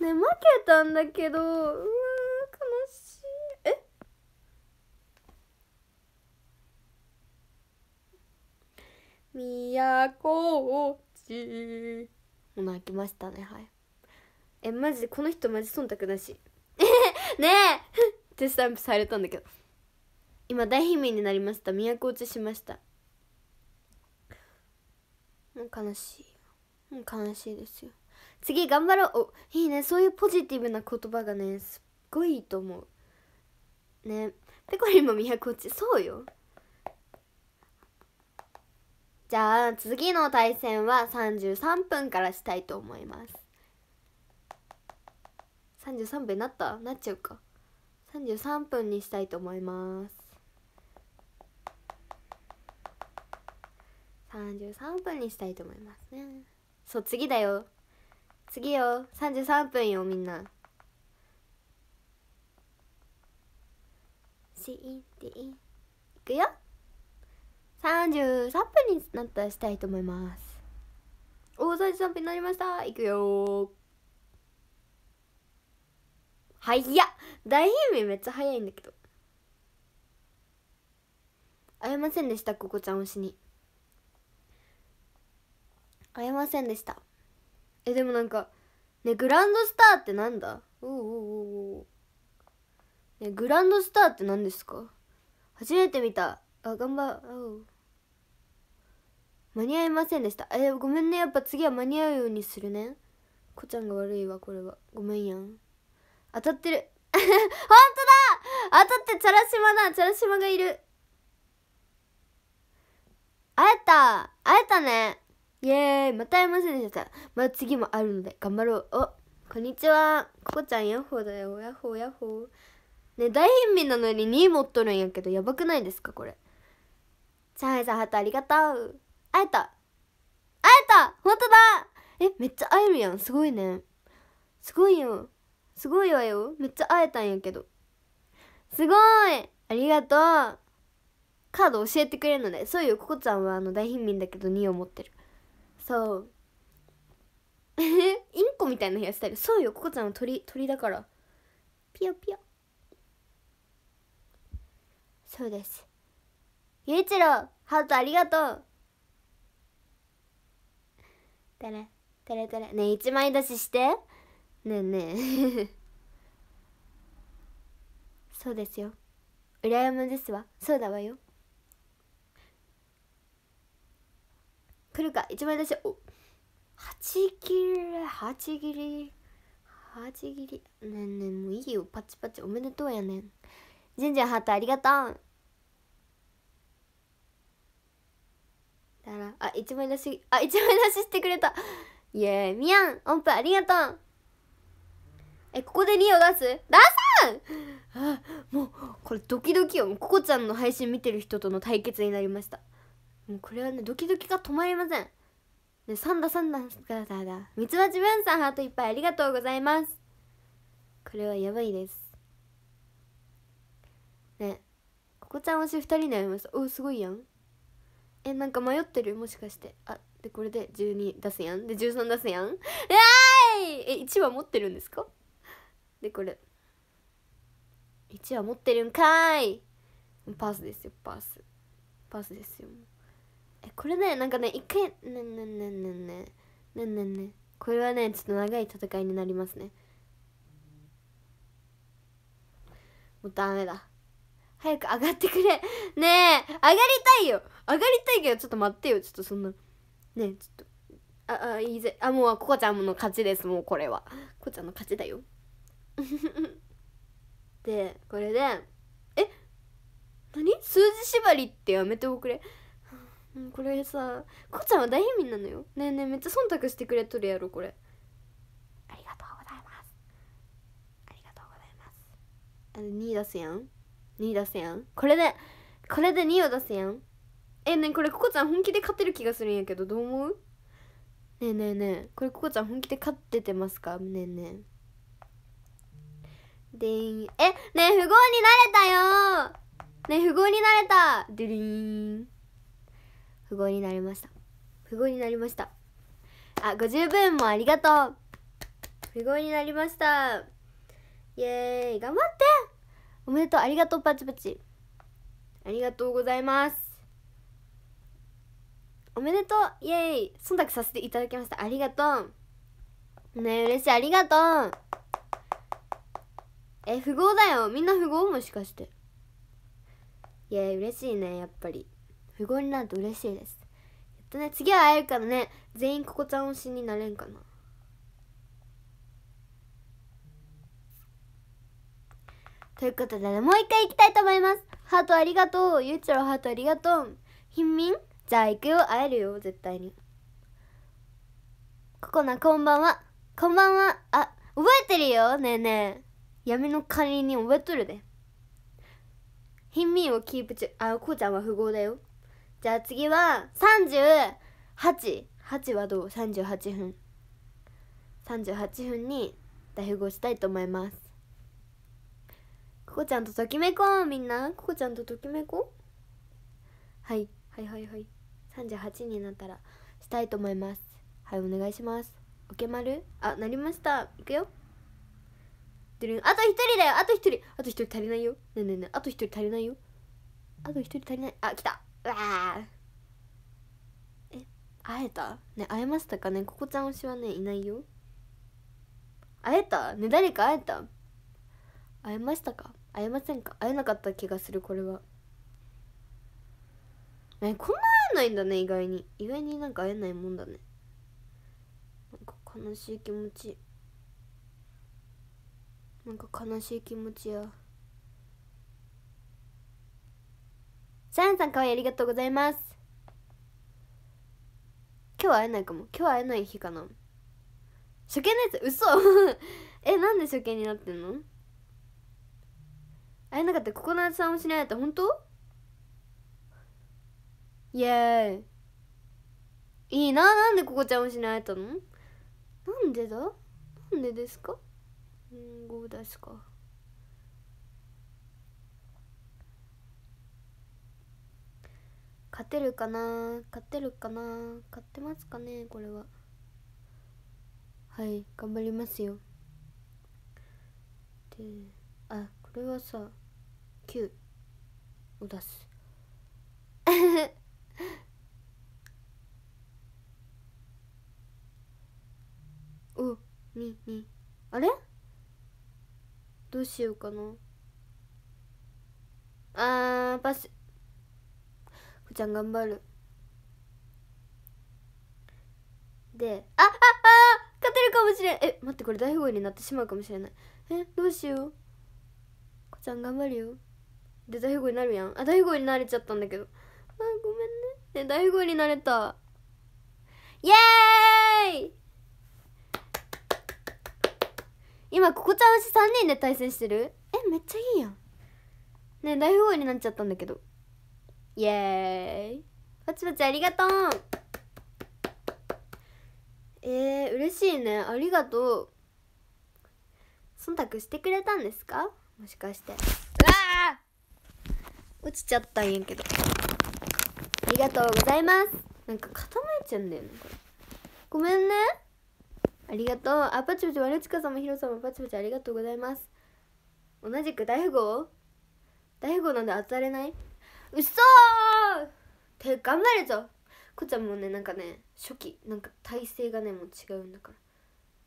Speaker 1: ね負けたんだけど。うわ悲しい。え？宮古地もう泣きましたねはい。えマジでこの人マジ忖度なし。ねえ。ってスタンプされたんだけど。今大悲鳴になりました。都落ちしました。悲しい。悲しいですよ。次頑張ろう。いいね。そういうポジティブな言葉がねすっごいいいと思う。ね。ペコリも都落ちそうよ。じゃあ次の対戦は33分からしたいと思います。33分になった？なっちゃうか。33分にしたいと思います。33分にしたいと思いますね。そう次だよ。次よ。33分よみんな。CD いくよ。33分になったらしたいと思います。おー33分になりました。いくよはいや大変名めっちゃ早いんだけど。会えませんでしたここちゃん推しに。会えませんでした。えでもなんかねグランドスターってなんだ？おうおうおおねグランドスターって何ですか？初めて見た。あ頑張おう。間に合いませんでした。えごめんね。やっぱ次は間に合うようにするね。こちゃんが悪いわこれは。ごめんやん。当たってる。本当だ！当たってチャラシマだ。チャラシマがいる。会えた。会えたね。イエーイまた会えませんでした。まあ次もあるので頑張ろう。おこんにちは。ここちゃんヤッホーだよ。ヤッホーヤッホー。ね大貧民なのに2位持っとるんやけどやばくないですかこれ。チャイさんハートありがとう。会えた。会えた。本当だ。えめっちゃ会えるやん。すごいね。すごいよ。すごいわよ。めっちゃ会えたんやけど。すごい。ありがとう。カード教えてくれるのでそうよここちゃんはあの大貧民だけど2を持ってる。そう。インコみたいなヘアスタイル。そうよ。ここちゃんは鳥鳥だから。ピヨピヨ。そうです。ゆういちろうハートありがとう。てれてれてれねえ1枚出しして。ねえねえ。そうですよ。裏山ですわ。そうだわよ。来るか1枚出しお8切り8切り8切りねえねえもういいよパチパチおめでとうやねんじんじんハートありがとうだらあ一枚出しあ一枚出ししてくれたイエーイみやん音符ありがとうえここで2を出す出さんあもうこれドキドキよココちゃんの配信見てる人との対決になりましたもうこれはねドキドキが止まりません。ね、3だ3だだだだ。ミツバチブンさんハートいっぱいありがとうございます。これはやばいです。ねここちゃん推し2人になりました。おすごいやん。えなんか迷ってる？もしかして。あでこれで12出すやん。で13出すやん。えーい！え1は持ってるんですか？でこれ。1は持ってるんかい！パースですよパース。パースですよ。これねなんかね一回ねねねねねねねねねこれはねちょっと長い戦いになりますねもうダメだ早く上がってくれねえ上がりたいよ上がりたいけどちょっと待ってよちょっとそんなねえちょっとああいいぜあもうココちゃんの勝ちですもうこれはココちゃんの勝ちだよでこれでえ何数字縛りってやめておくれうんこれさココちゃんは大変民なのよ。ねえねえめっちゃ忖度してくれとるやろこれ。ありがとうございます。ありがとうございます。あれ2出すやん。2出すやん。これでこれで2を出すやん。えねえこれココちゃん本気で勝てる気がするんやけどどう思う？ねえねえねえこれココちゃん本気で勝っててますか？ねえねえ。でん。えねえ富豪になれたよねえ富豪になれた。ドゥリーン富豪になりました。富豪になりました。あ50分もありがとう。富豪になりました。イエーイ。頑張って。おめでとう。ありがとうパチパチ。ありがとうございます。おめでとう。イエーイ。忖度させていただきました。ありがとう。ね嬉しい。ありがとう。え富豪だよ。みんな富豪もしかして。いや嬉しいねやっぱり。富豪になると嬉しいです。やっとね次は会えるからね。全員ここちゃん推しになれんかな。ということで、ね、もう一回行きたいと思います。ハートありがとう。ゆうちろハートありがとう。貧民じゃあ行くよ。会えるよ絶対に。ココナこんばんは。こんばんは。あ覚えてるよ。ねえねえ。闇の仮に覚えとるで。貧民をキープ中。あこうちゃんは富豪だよ。じゃあ次は388はどう？38分。38分に大富豪したいと思います。ここちゃんとときめこうみんな。ここちゃんとときめこう？はい。はいはいはい。38になったらしたいと思います。はいお願いします。おけまる？あなりました。いくよ。あと一人だよ。あと一人。あと一人足りないよ。ねねねあと一人足りないよ。あと一人足りない。あ来た。うわえ会えた？ね会えましたかね？ここちゃん推しはねいないよ。会えた？ね誰か会えた？会えましたか？会えませんか？会えなかった気がするこれは。えこんな会えないんだね意外に。意外になんか会えないもんだね。なんか悲しい気持ち。なんか悲しい気持ちや。シャンさんかわいいありがとうございます。今日は会えないかも。今日は会えない日かな。初見のやつ嘘。えなんで初見になってんの？会えなかったココナッツさんをしないって本当？イエーイ。いいな。なんでココちゃんをしないたの？なんでだ？なんでですか？うん5ですか？勝てるかな？勝てるかな？勝ってますかね？これは。はい頑張りますよ。であこれはさ9を出す。おににあれ？どうしようかな。あーパス。ちゃん頑張る。であああ勝てるかもしれん。え待ってこれ大富豪になってしまうかもしれない。えどうしよう。こちゃん頑張るよ。で大富豪になるやん。あ大富豪になれちゃったんだけど。あごめんね。え大富豪になれた。イエーイ！今ここちゃん推し3人で対戦してる？えめっちゃいいやん。ね大富豪になっちゃったんだけど。イエーイパチパチありがとう。えー、嬉しいね。ありがとう。忖度してくれたんですか？もしかして。うわー！落ちちゃったんやけど。ありがとうございます。なんか傾いちゃうんだよねこれ。ごめんね。ありがとう。あパチパチ。ワルチカさんもヒロさんもパチパチありがとうございます。同じく大富豪？大富豪なんで当たれない？うそー。て頑張るぞ。こちゃんもねなんかね初期なんか体勢がねもう違うんだから。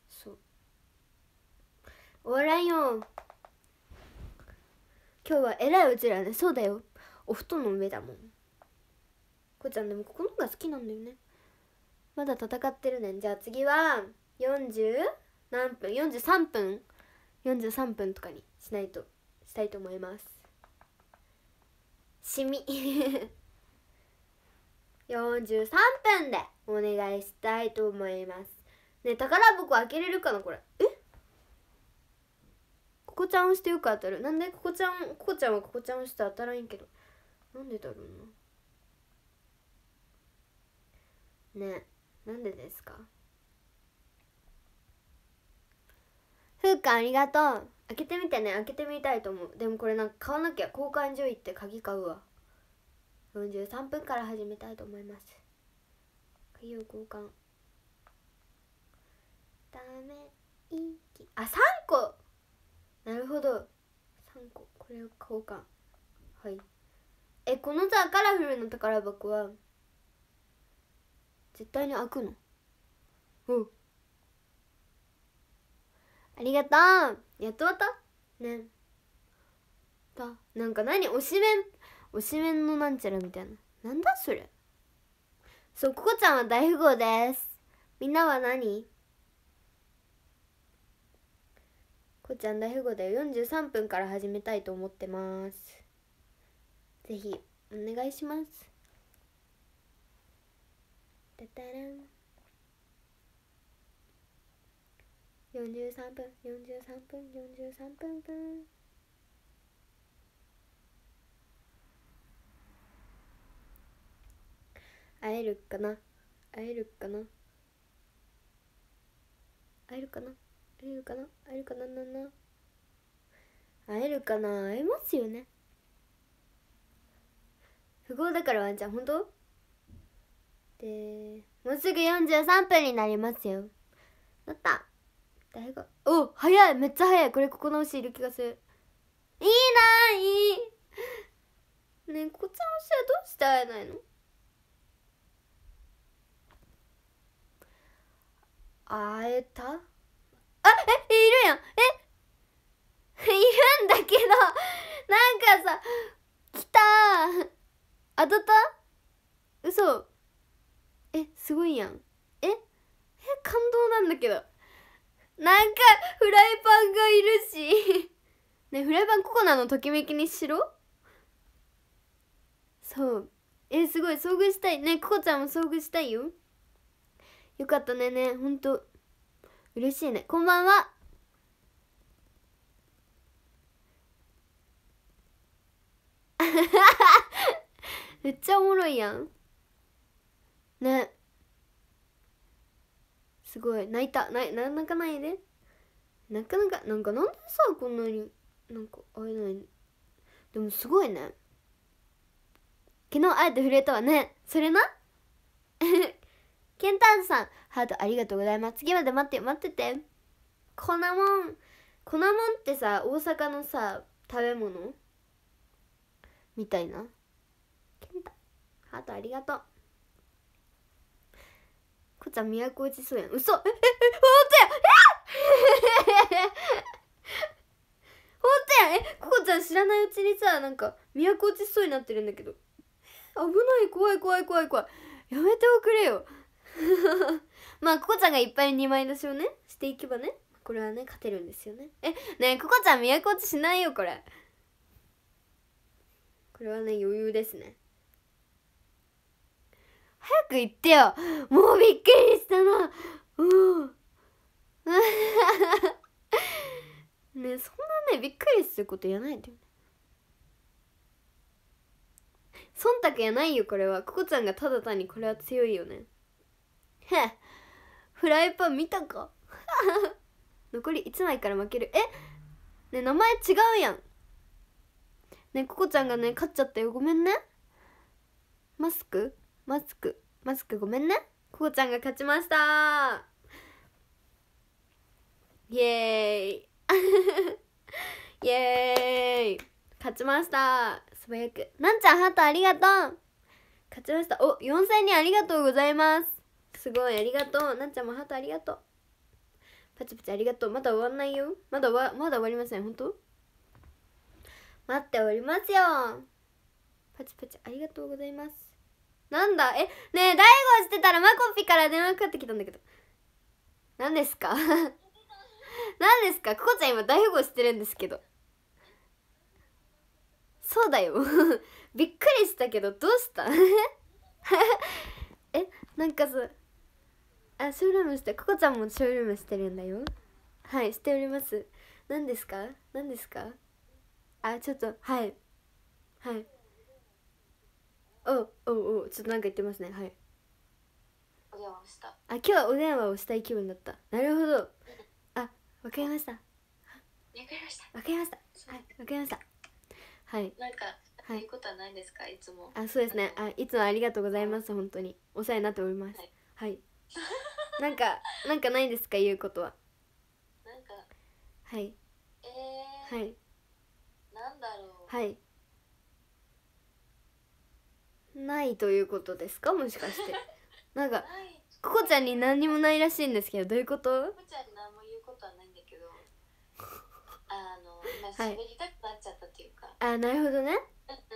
Speaker 1: そう。終わらんよ。今日はえらいうちらねそうだよ。お布団の上だもん。こちゃんでもここの方が好きなんだよね。まだ戦ってるねじゃあ次は40何分43分43分とかにしないとしたいと思います。しみ43分でお願いしたいと思います。ね宝箱開けれるかなこれ。え？ここちゃん押してよく当たる。なんで？ここちゃんここちゃんはここちゃん押して当たらんけど。なんでだろうな。ねなんでですか？ふうかありがとう。開けてみてね開けてみたいと思う。でもこれなんか買わなきゃ交換所行って鍵買うわ。43分から始めたいと思います。鍵を交換。ダメ。息あ三3個。なるほど。3個。これを交換。はい。えこのさカラフルな宝箱は絶対に開くの？うん。ありがとう。やっと終わった？ね。たなんか何？推しメン？推しメンのなんちゃらみたいな。なんだそれ？そうここちゃんは大富豪です。みんなは何？ここちゃん大富豪だよ。43分から始めたいと思ってます。ぜひお願いします。たたらん43分43分43分分。会えるかな？会えるかな？会えるかな？会えるかな？会えるかな？なな。会えるかな？会えますよね。不合だからワンちゃん本当？でもうすぐ43分になりますよ。なった。誰がお早い。めっちゃ早い。これここの牛いる気がする。いいないい。ねえこちゃん推しはどうして会えないの？会えた？あえいるやん。え？いるんだけどなんかさ来た当たった？嘘。えすごいやん。え？え感動なんだけど。なんかフライパンがいるし。ねフライパンココナのときめきにしろ？そう。えすごい。遭遇したい。ねココちゃんも遭遇したいよ。よかったね。ねほんと。嬉しいね。こんばんは。めっちゃおもろいやん。ね。すごい。泣いた。なな泣かないで。なかなかなんかなんでさこんなになんか会えないでもすごいね。昨日会えて触れたわねそれな？ケンターズさんハートありがとうございます。次まで待って待ってて。粉もん粉もんってさ大阪のさ食べ物？みたいな。ケンタハートありがとう。こちゃん都落ちそうやん。嘘。えええほんとや。えほんとや。えここちゃん知らないうちにさなんか都落ちそうになってるんだけど。危ない。怖い怖い怖い怖い。やめておくれよ。まあここちゃんがいっぱい2枚出しをねしていけばねこれはね勝てるんですよね。えねえここちゃん都落ちしないよこれ。これはね余裕ですね。早く言ってよ。もうびっくりしたな。うん ねそんなねびっくりすることやないでよね。忖度やないよこれは。ココちゃんがただ単にこれは強いよね。へ。フライパン見たか？残り1枚から負ける。え？ね名前違うやん。ねココちゃんがね勝っちゃったよ。ごめんね。マスク？マスク。マスクごめんね。ココちゃんが勝ちました。イエーイ。イエーイ。勝ちました。素早く。なんちゃんハートありがとう。勝ちました。お4000人ありがとうございます。すごい。ありがとう。なんちゃんもハートありがとう。パチパチありがとう。まだ終わんないよ。まだわまだ終わりません。本当？待っておりますよ。パチパチありがとうございます。なんだ？えねえ大悟してたらマコピから電話かかってきたんだけど。何ですか？何ですか？ココちゃん今大悟してるんですけど。そうだよ。びっくりしたけどどうした？えなんかさあショールームしてココちゃんもショールームしてるんだよ。はいしております。何ですか？何ですか？あちょっとはい。はい。うおうおうちょっとなんか言ってますね。はい。
Speaker 2: お電話をした。
Speaker 1: あ今日はお電話をしたい気分だった。なるほど。あわかりました。わ
Speaker 2: わかりました。
Speaker 1: かりました。はいわかりました。はい。
Speaker 2: なんか、
Speaker 1: はい。
Speaker 2: い、うことはないですか？いつも。
Speaker 1: あそうですね。あいつもありがとうございます本当に。お世話になっております。
Speaker 2: はい。
Speaker 1: はい。なんかなんかないですか？言うことは。
Speaker 2: なんか。
Speaker 1: はい。
Speaker 2: えー、
Speaker 1: はい。
Speaker 2: なんだろう。
Speaker 1: はいないということですか？もしかして。なんか
Speaker 2: ない。
Speaker 1: ココちゃんに何にもないらしいんですけどどういうこと？
Speaker 2: ふちゃんに何も言うことはないんだけどあの今
Speaker 1: はい。
Speaker 2: 喋りたくなっちゃったっていうか、
Speaker 1: あなるほどね。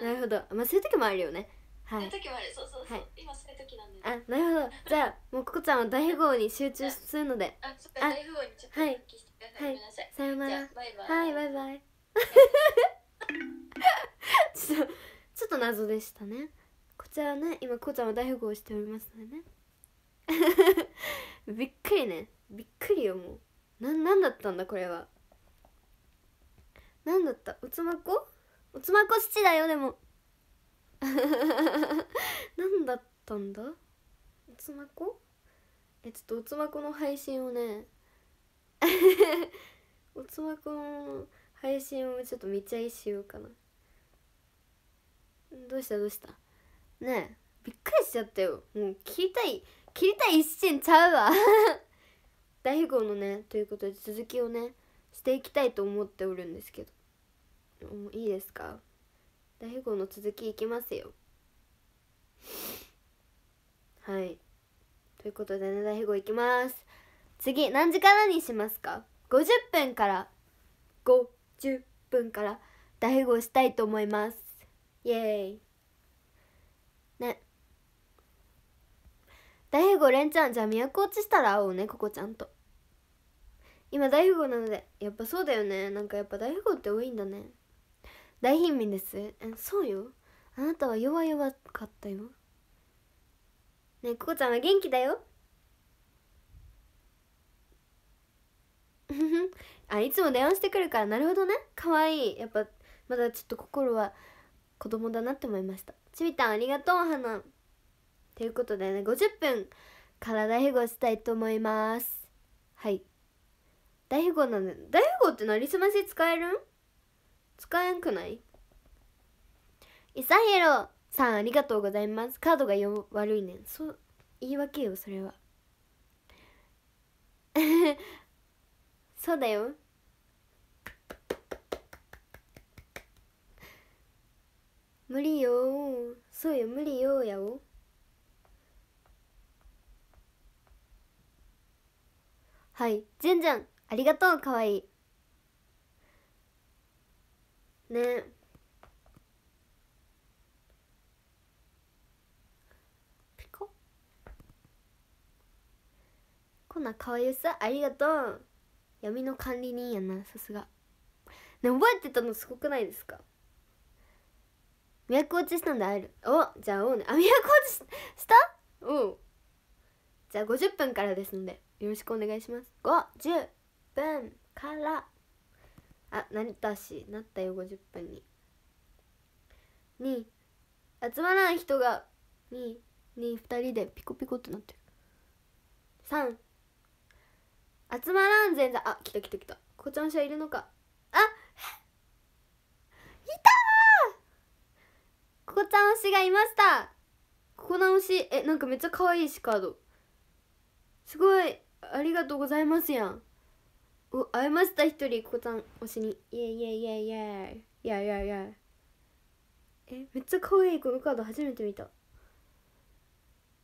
Speaker 2: うん
Speaker 1: なるほど。まあそういう時もあるよね。はい。
Speaker 2: そういう時もある。そうそうそう、
Speaker 1: はい。
Speaker 2: 今そういう時なんで
Speaker 1: あなるほど。じゃあもうココちゃんは大富豪に集中するので。
Speaker 2: あそっか。
Speaker 1: あ
Speaker 2: 大富豪にちょっと
Speaker 1: はい。
Speaker 2: 復帰してください、
Speaker 1: はい。
Speaker 2: ごめんなさい。
Speaker 1: さようなら。
Speaker 2: じゃあバイバイ。
Speaker 1: はいバイバイ。ちょっとちょっと謎でしたね。こちらね今こうちゃんは大富豪しておりますのでね。びっくりね。びっくりよもう。なんなんだったんだこれは。なんだった？おつまこ？おつまこ七だよでも。なんだったんだ？おつまこ？えちょっとおつまこの配信をね。おつまこの配信をちょっと見ちゃいしようかな。どうした？どうした？ねびっくりしちゃったよ。もう切りたい切りたい一心ちゃうわ。大富豪のねということで続きをねしていきたいと思っておるんですけど。もういいですか？大富豪の続きいきますよ。はい。ということでね大富豪いきます。次何時からにしますか？50分から。50分から大富豪したいと思います。イエーイね大富豪連ちゃんじゃあ都落ちしたら会おうねここちゃんと。今大富豪なのでやっぱそうだよね。なんかやっぱ大富豪って多いんだね。大貧民です。えそうよ。あなたは弱々かったよ。ねえここちゃんは元気だよ。あいつも電話してくるから。なるほどね。かわい。いやっぱまだちょっと心は子供だなって思いました。ちびたんありがとう花ということでね50分から大富豪したいと思います。はい。大富豪なんで大富豪ってなりすまし使えるん？使えんくない？いさひろさんありがとうございます。カードがよ悪いねん。そう言い訳よそれは。そうだよ。無理よ。そうよ無理よやお。はいじゅんじゅんありがとうかわいい。ね。ピコ？こんなかわいさありがとう。闇の管理人やなさすが。ね覚えてたのすごくないですか？都落ちしたんで会える。おじゃあおうね。あ都落ちしした？おう。じゃあ50分からですので。よろしくお願いします。50分から。あなったしなったよ50分に。2集まらん人が22人でピコピコってなってる。3集まらん全然あ来た来た来た。こちゃんしゃいるのか。あいたー。ここちゃん推しがいました。ここな推しえなんかめっちゃ可愛いしカード。すごい。ありがとうございますやん。お会えました一人ここちゃん推しに。イエイイエイイエイイエイ。イエイイエイイエイ。えめっちゃ可愛いこのカード初めて見た。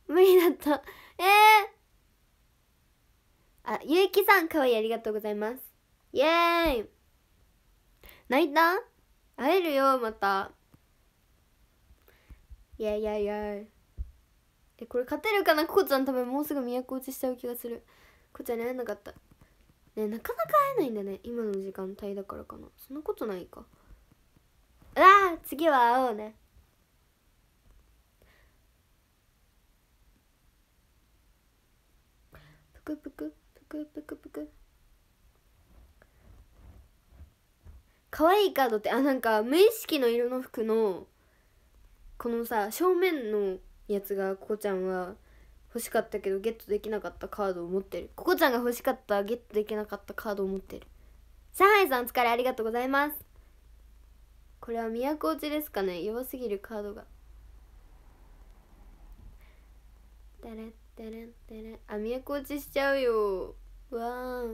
Speaker 1: 無理だった。えー、あゆうきさん可愛いありがとうございます。イエーイ。泣いた？会えるよまた。いやいやいやえこれ勝てるかな？ここちゃん多分もうすぐ都落ちしちゃう気がする。ここちゃんに会えなかった。ねなかなか会えないんだね。今の時間帯だからかな。そんなことないか。うわー次は会おうね。ぷくぷくぷくぷくぷく。可愛いカードってあなんか無意識の色の服のこのさ正面のやつがここちゃんは欲しかったけどゲットできなかったカードを持ってる。ここちゃんが欲しかったゲットできなかったカードを持ってる。上海さんお疲れありがとうございます。これは都落ちですかね。弱すぎるカードが。てれてれてれ。あ都落ちしちゃうよ。わ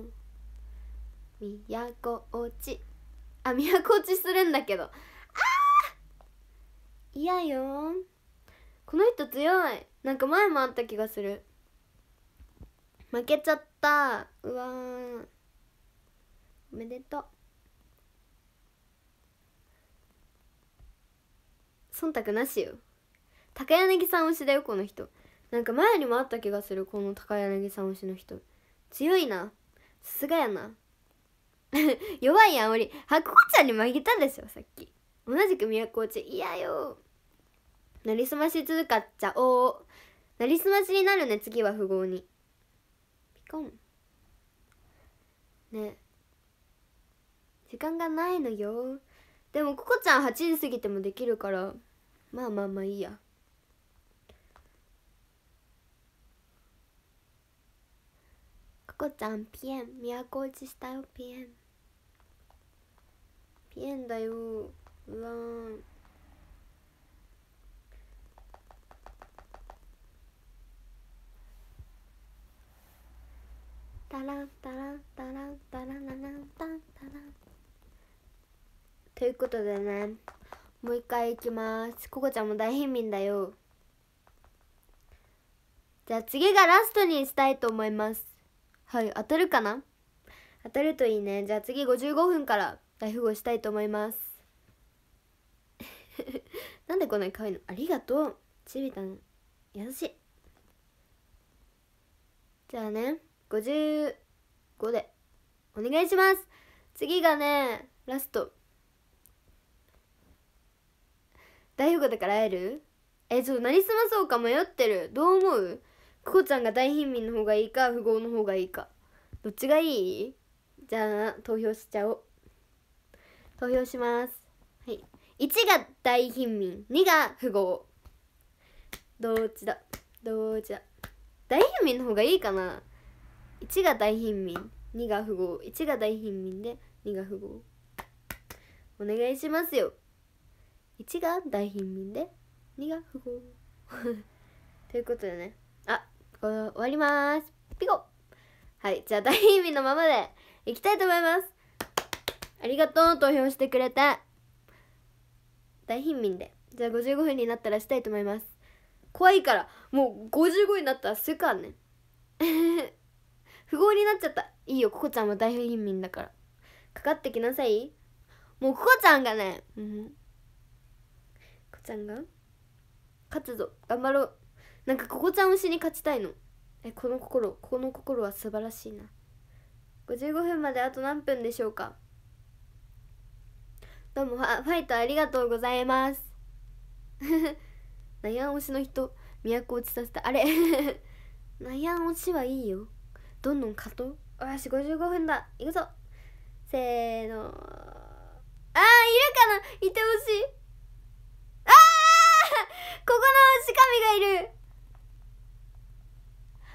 Speaker 1: ー都落ち。あ都落ちするんだけど。あー！嫌よこの人強い。なんか前もあった気がする。負けちゃった。うわー。おめでとう。忖度なしよ。高柳さん推しだよこの人。なんか前にもあった気がするこの高柳さん推しの人。強いな。さすがやな。弱いやん俺。白子ちゃんに負けたでしょさっき。同じく都落ち。嫌よ。なりすまし続かっちゃおう。なりすましになるね次は富豪に。ピコン。ね。時間がないのよ。でもココちゃん8時過ぎてもできるから。まあまあまあいいや。ココちゃんピエン。都落ちしたよピエン。ピエンだよ。うわー。タランタランタランタランラランタンタラン。ということでねもう一回いきます。ココちゃんも大貧民だよ。じゃあ次がラストにしたいと思います。はい当たるかな？当たるといいね。じゃあ次55分から大富豪したいと思います。なんでこんなに可愛いの？ありがとう。ちびたん優しい。じゃあね。55でお願いします。次がねラスト。大富豪だから会える？えちょっとなりすまそうか迷ってる。どう思う？ここちゃんが大貧民の方がいいか富豪の方がいいか。どっちがいい？じゃあ投票しちゃおう。投票します。はい。1が大貧民2が富豪。どっちだ？どっちだ？大貧民の方がいいかな。1が大貧民2が富豪1が大貧民で2が富豪お願いしますよ。1が大貧民で2が富豪 ということでね。あこれ終わります。ピコ。はいじゃあ大貧民のままでいきたいと思います。ありがとう投票してくれて。大貧民で。じゃあ55分になったらしたいと思います。怖いからもう55になったらすからね不合になっちゃった。いいよココちゃんは大貧民だから。かかってきなさい。もうココちゃんがね。うん。ココちゃんが？勝つぞ。頑張ろう。なんかココちゃん推しに勝ちたいの。えこの心この心は素晴らしいな。55分まであと何分でしょうか？どうもファファイトありがとうございます。ナヤン推しの人都落ちさせたあれ。ナヤン推しはいいよ。どんどん勝とう。よし55分だ。いくぞ。せーの。あーいるかな。いてほしい。あーここの推し神がいる。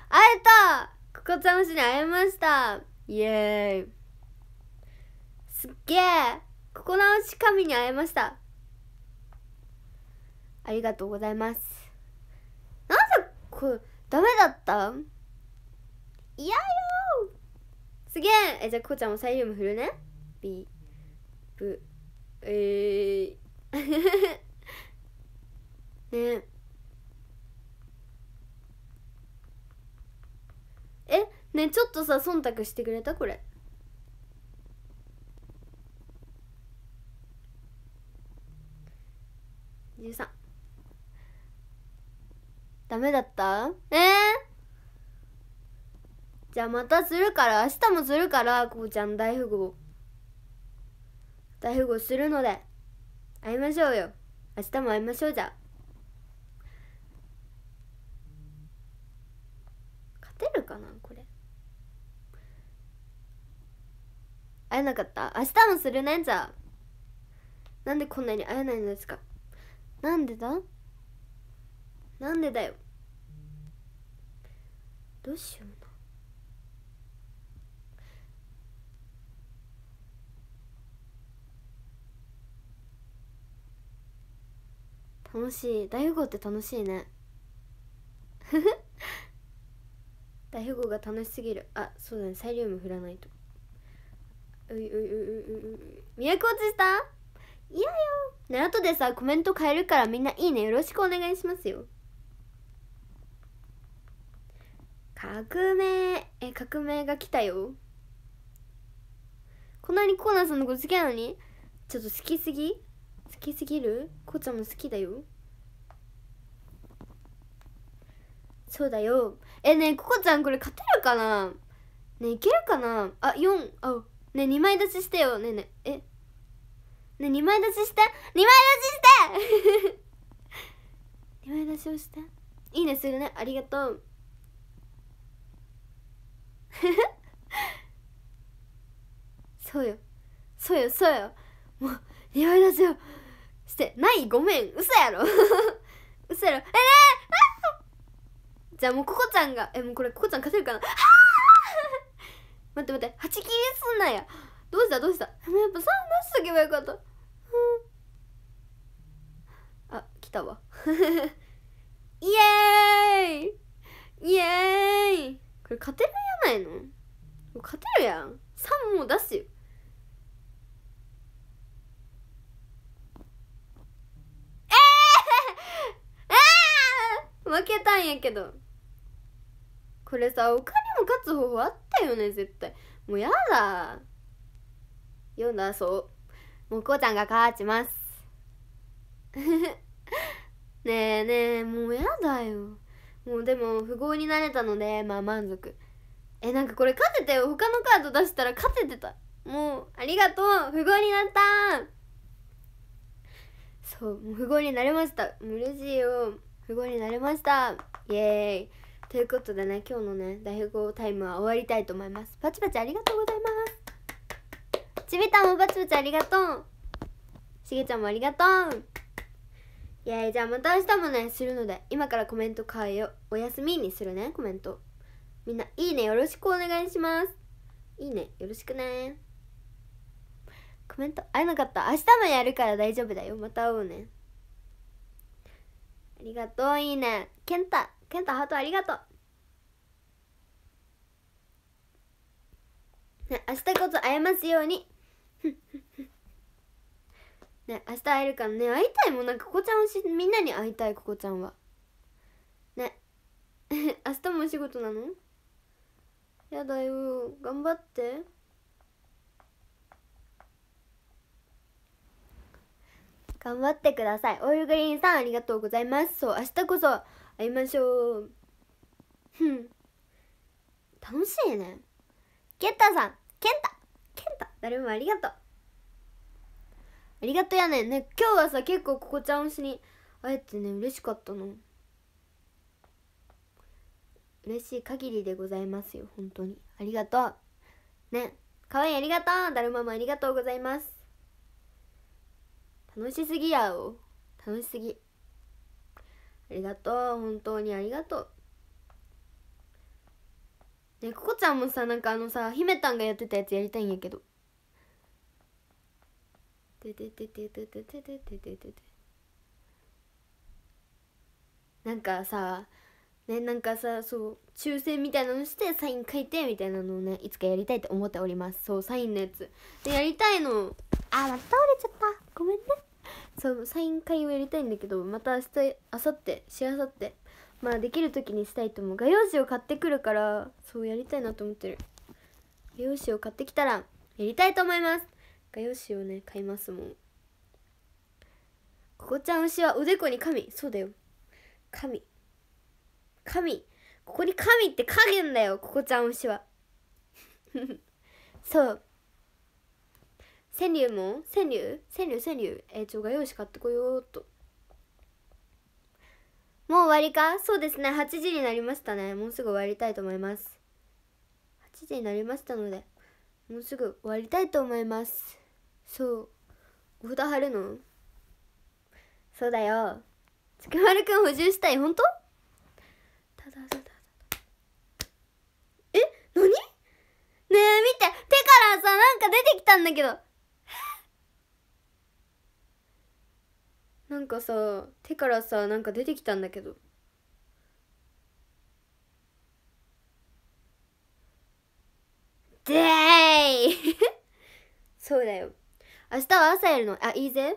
Speaker 1: 会えた。ここちゃん推しに会えました。イエーイ。すっげえここの推し神に会えました。ありがとうございます。なんでこれダメだった？いやよすげええじゃあこうちゃんもサイリウム振るね。ビブ。えー、ね。えねちょっとさ忖度してくれた？これ。13ダメだった？えー、じゃあまたするから明日もするからこうちゃん大富豪。大富豪するので会いましょうよ。明日も会いましょうじゃ。勝てるかなこれ。会えなかった？明日もするねじゃあ。なんでこんなに会えないのですか？なんでだ？なんでだよ。どうしような楽しい。大富豪って楽しいね。大富豪が楽しすぎる。あそうだね。サイリウム振らないと。ういういういうう都落ちしたいやよ。ね後でさコメント変えるからみんないいね。よろしくお願いしますよ。革命。え革命が来たよ。こんなにコーナーさんのこと好きなのに？ちょっと好きすぎ？きすぎる？こうちゃんも好きだよ。そうだよ。えねえここちゃんこれ勝てるかな？ねいけるかな？あ四あねえ2枚出ししてよ。ねえねええ？ね2枚出しして？2枚出しして！2枚出しをして？いいねするね。ありがとう。そうよ。そうよそうよ。もう2枚出しをしてない。ごめん。嘘やろ。嘘やろ。えねえじゃあもうここちゃんがえもうこれここちゃん勝てるかな。待って待って。8切りすんなや。どうした？どうした？もやっぱ3出しとけばよかった。あ来たわ。イエーイ！イエーイ！これ勝てるやないの？勝てるやん。3も出すよえー、えー、負けたんやけど。これさ他にも勝つ方法あったよね絶対。もうやだ。読んだそう。もうこうちゃんが勝ちます。ねえねえもうやだよ。もうでも富豪になれたのでまあ満足。えなんかこれ勝ててよ。他のカード出したら勝ててた。もうありがとう。富豪になった。そうもう富豪になれました。嬉しいよ。富豪になれました。イエーイ。ということでね今日のね大富豪タイムは終わりたいと思います。パチパチありがとうございます。ちびたんもパチパチありがとう。しげちゃんもありがとう。イエーイ。じゃあまた明日もねするので今からコメント変えよう。お休みにするねコメント。みんないいねよろしくお願いします。いいねよろしくね。コメント会えなかった。明日もやるから大丈夫だよ。また会おうね。ありがとういいね。ケンタケンタハートありがとう。ね明日こそ会えますように。ね明日会えるからね。会いたいもん。なんかここちゃん推しみんなに会いたいここちゃんは。ね。明日もお仕事なの？やだよ頑張って。頑張ってください。オイルグリーンさんありがとうございます。そう明日こそ会いましょう。ふん。楽しいね。ケンタさん。ケンタケンタ誰もありがとう。ありがとうやね。んね今日はさ結構ここちゃん推しに会えてね嬉しかったの。嬉しい限りでございますよ本当に。ありがとう。ね。かわいいありがとう。だるまもありがとうございます。楽しすぎやお。楽しすぎ。ありがとう。本当にありがとう。ねここちゃんもさなんかあのさ姫たんがやってたやつやりたいんやけど。てててててててててててなんかさねなんかさそう抽選みたいなのしてサイン書いてみたいなのをねいつかやりたいと思っておりますそうサインのやつでやりたいのあまた折れちゃったごめんね。そうサイン会をやりたいんだけどまた明日明後日しあさってまあできる時にしたいと思う。画用紙を買ってくるからそうやりたいなと思ってる。画用紙を買ってきたらやりたいと思います。画用紙をね買いますもん。ここちゃん牛はおでこに神。そうだよ。神。神。ここに神って書くんだよここちゃん牛は。そう。川柳も川柳？川柳川柳。えー、ちょ画用紙買ってこようと。もう終わりか？そうですね。8時になりましたね。もうすぐ終わりたいと思います。8時になりましたのでもうすぐ終わりたいと思います。そう。お札貼るの？そうだよ。つくまるくん補充したい？本当？ただただ。え？何？ねえ見て。手からさなんか出てきたんだけど。なんかさ手からさなんか出てきたんだけど。でーいそうだよ。明日は朝やるの？あいいぜ。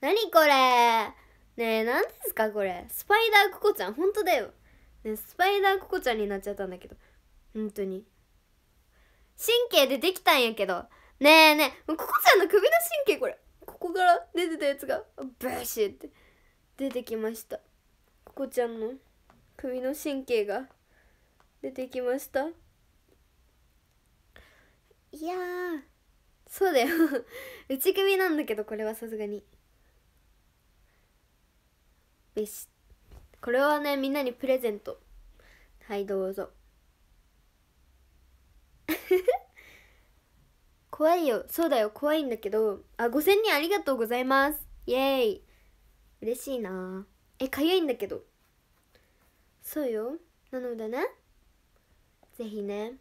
Speaker 1: 何これ？ねえ何ですかこれ？スパイダーココちゃん？ほんとだよ。ねスパイダーココちゃんになっちゃったんだけど。本当に。神経出てきたんやけど。ねえねえココちゃんの首の神経これ。ここから出てたやつがブシって出てきました。ココちゃんの首の神経が出てきました。いやそうだよ。内首なんだけどこれはさすがに。べし。これはねみんなにプレゼント。はいどうぞ怖いよ。そうだよ。怖いんだけど。あ5000人ありがとうございます。イエーイ。嬉しいな。えかゆいんだけど。そうよ。なのでね。ぜひね。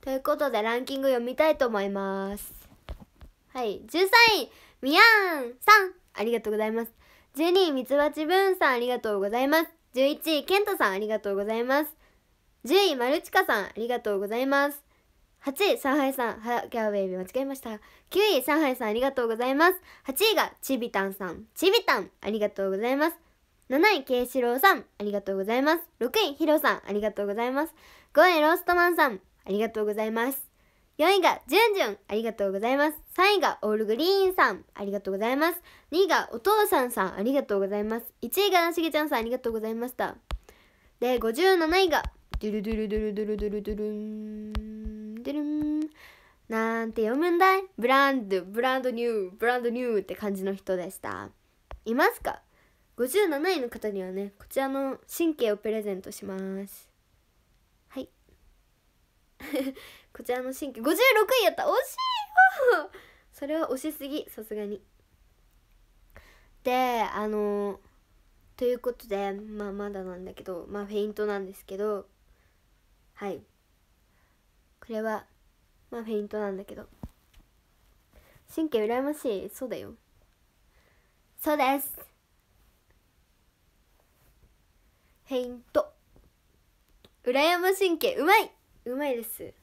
Speaker 1: ということでランキング読みたいと思います。はい。13位。みやんさん。ありがとうございます。12位。みつばちぶんさんありがとうございます。11位。けんとさんありがとうございます。10位。まるちかさんありがとうございます。8位上海さんはギャーウェイビー間違えました。9位上海さんありがとうございます。8位がちびたんさんちびたんありがとうございます。7位けいしろうさんありがとうございます。6位ひろさんありがとうございます。5位ローストマンさんありがとうございます。4位がじゅんじゅんありがとうございます。3位がオールグリーンさんありがとうございます。2位がお父さんさんありがとうございます。1位がなしげちゃんさんありがとうございました。で57位がドゥルドゥルドゥルドゥルドゥルドゥルン。ドゥルン。なんて読むんだい？ブランドブランドニューブランドニューって感じの人でした。いますか？57位の方にはねこちらの神経をプレゼントします。はい。こちらの神経。56位やった。惜しい！それは惜しすぎ。さすがに。であのということでまあまだなんだけどまあフェイントなんですけど。はい。これはまあフェイントなんだけど。神経羨ましい。そうだよ。そうです。フェイント。羨ま神経うまい。うまいです。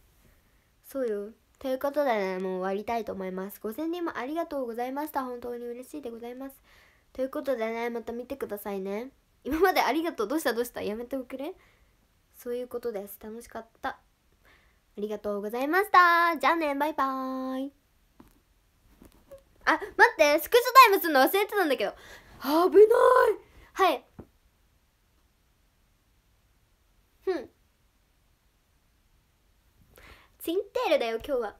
Speaker 1: そうよ。ということでねもう終わりたいと思います。5000人もありがとうございました。本当に嬉しいでございます。ということでねまた見てくださいね。今までありがとう。どうしたどうした？やめておくれ。そういうことです。楽しかった。りがとうございました。じゃあねバイバーイ。あ待ってスクショタイムするの忘れてたんだけど。危ない。はい。ふん。ツインテールだよ今日は。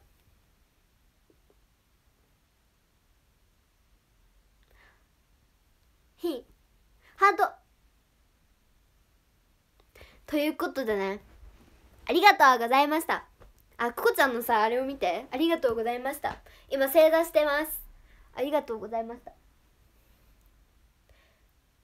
Speaker 1: ひん。ハート。ということでねありがとうございました。あここちゃんのさあれを見て。ありがとうございました。今正座してます。ありがとうございました。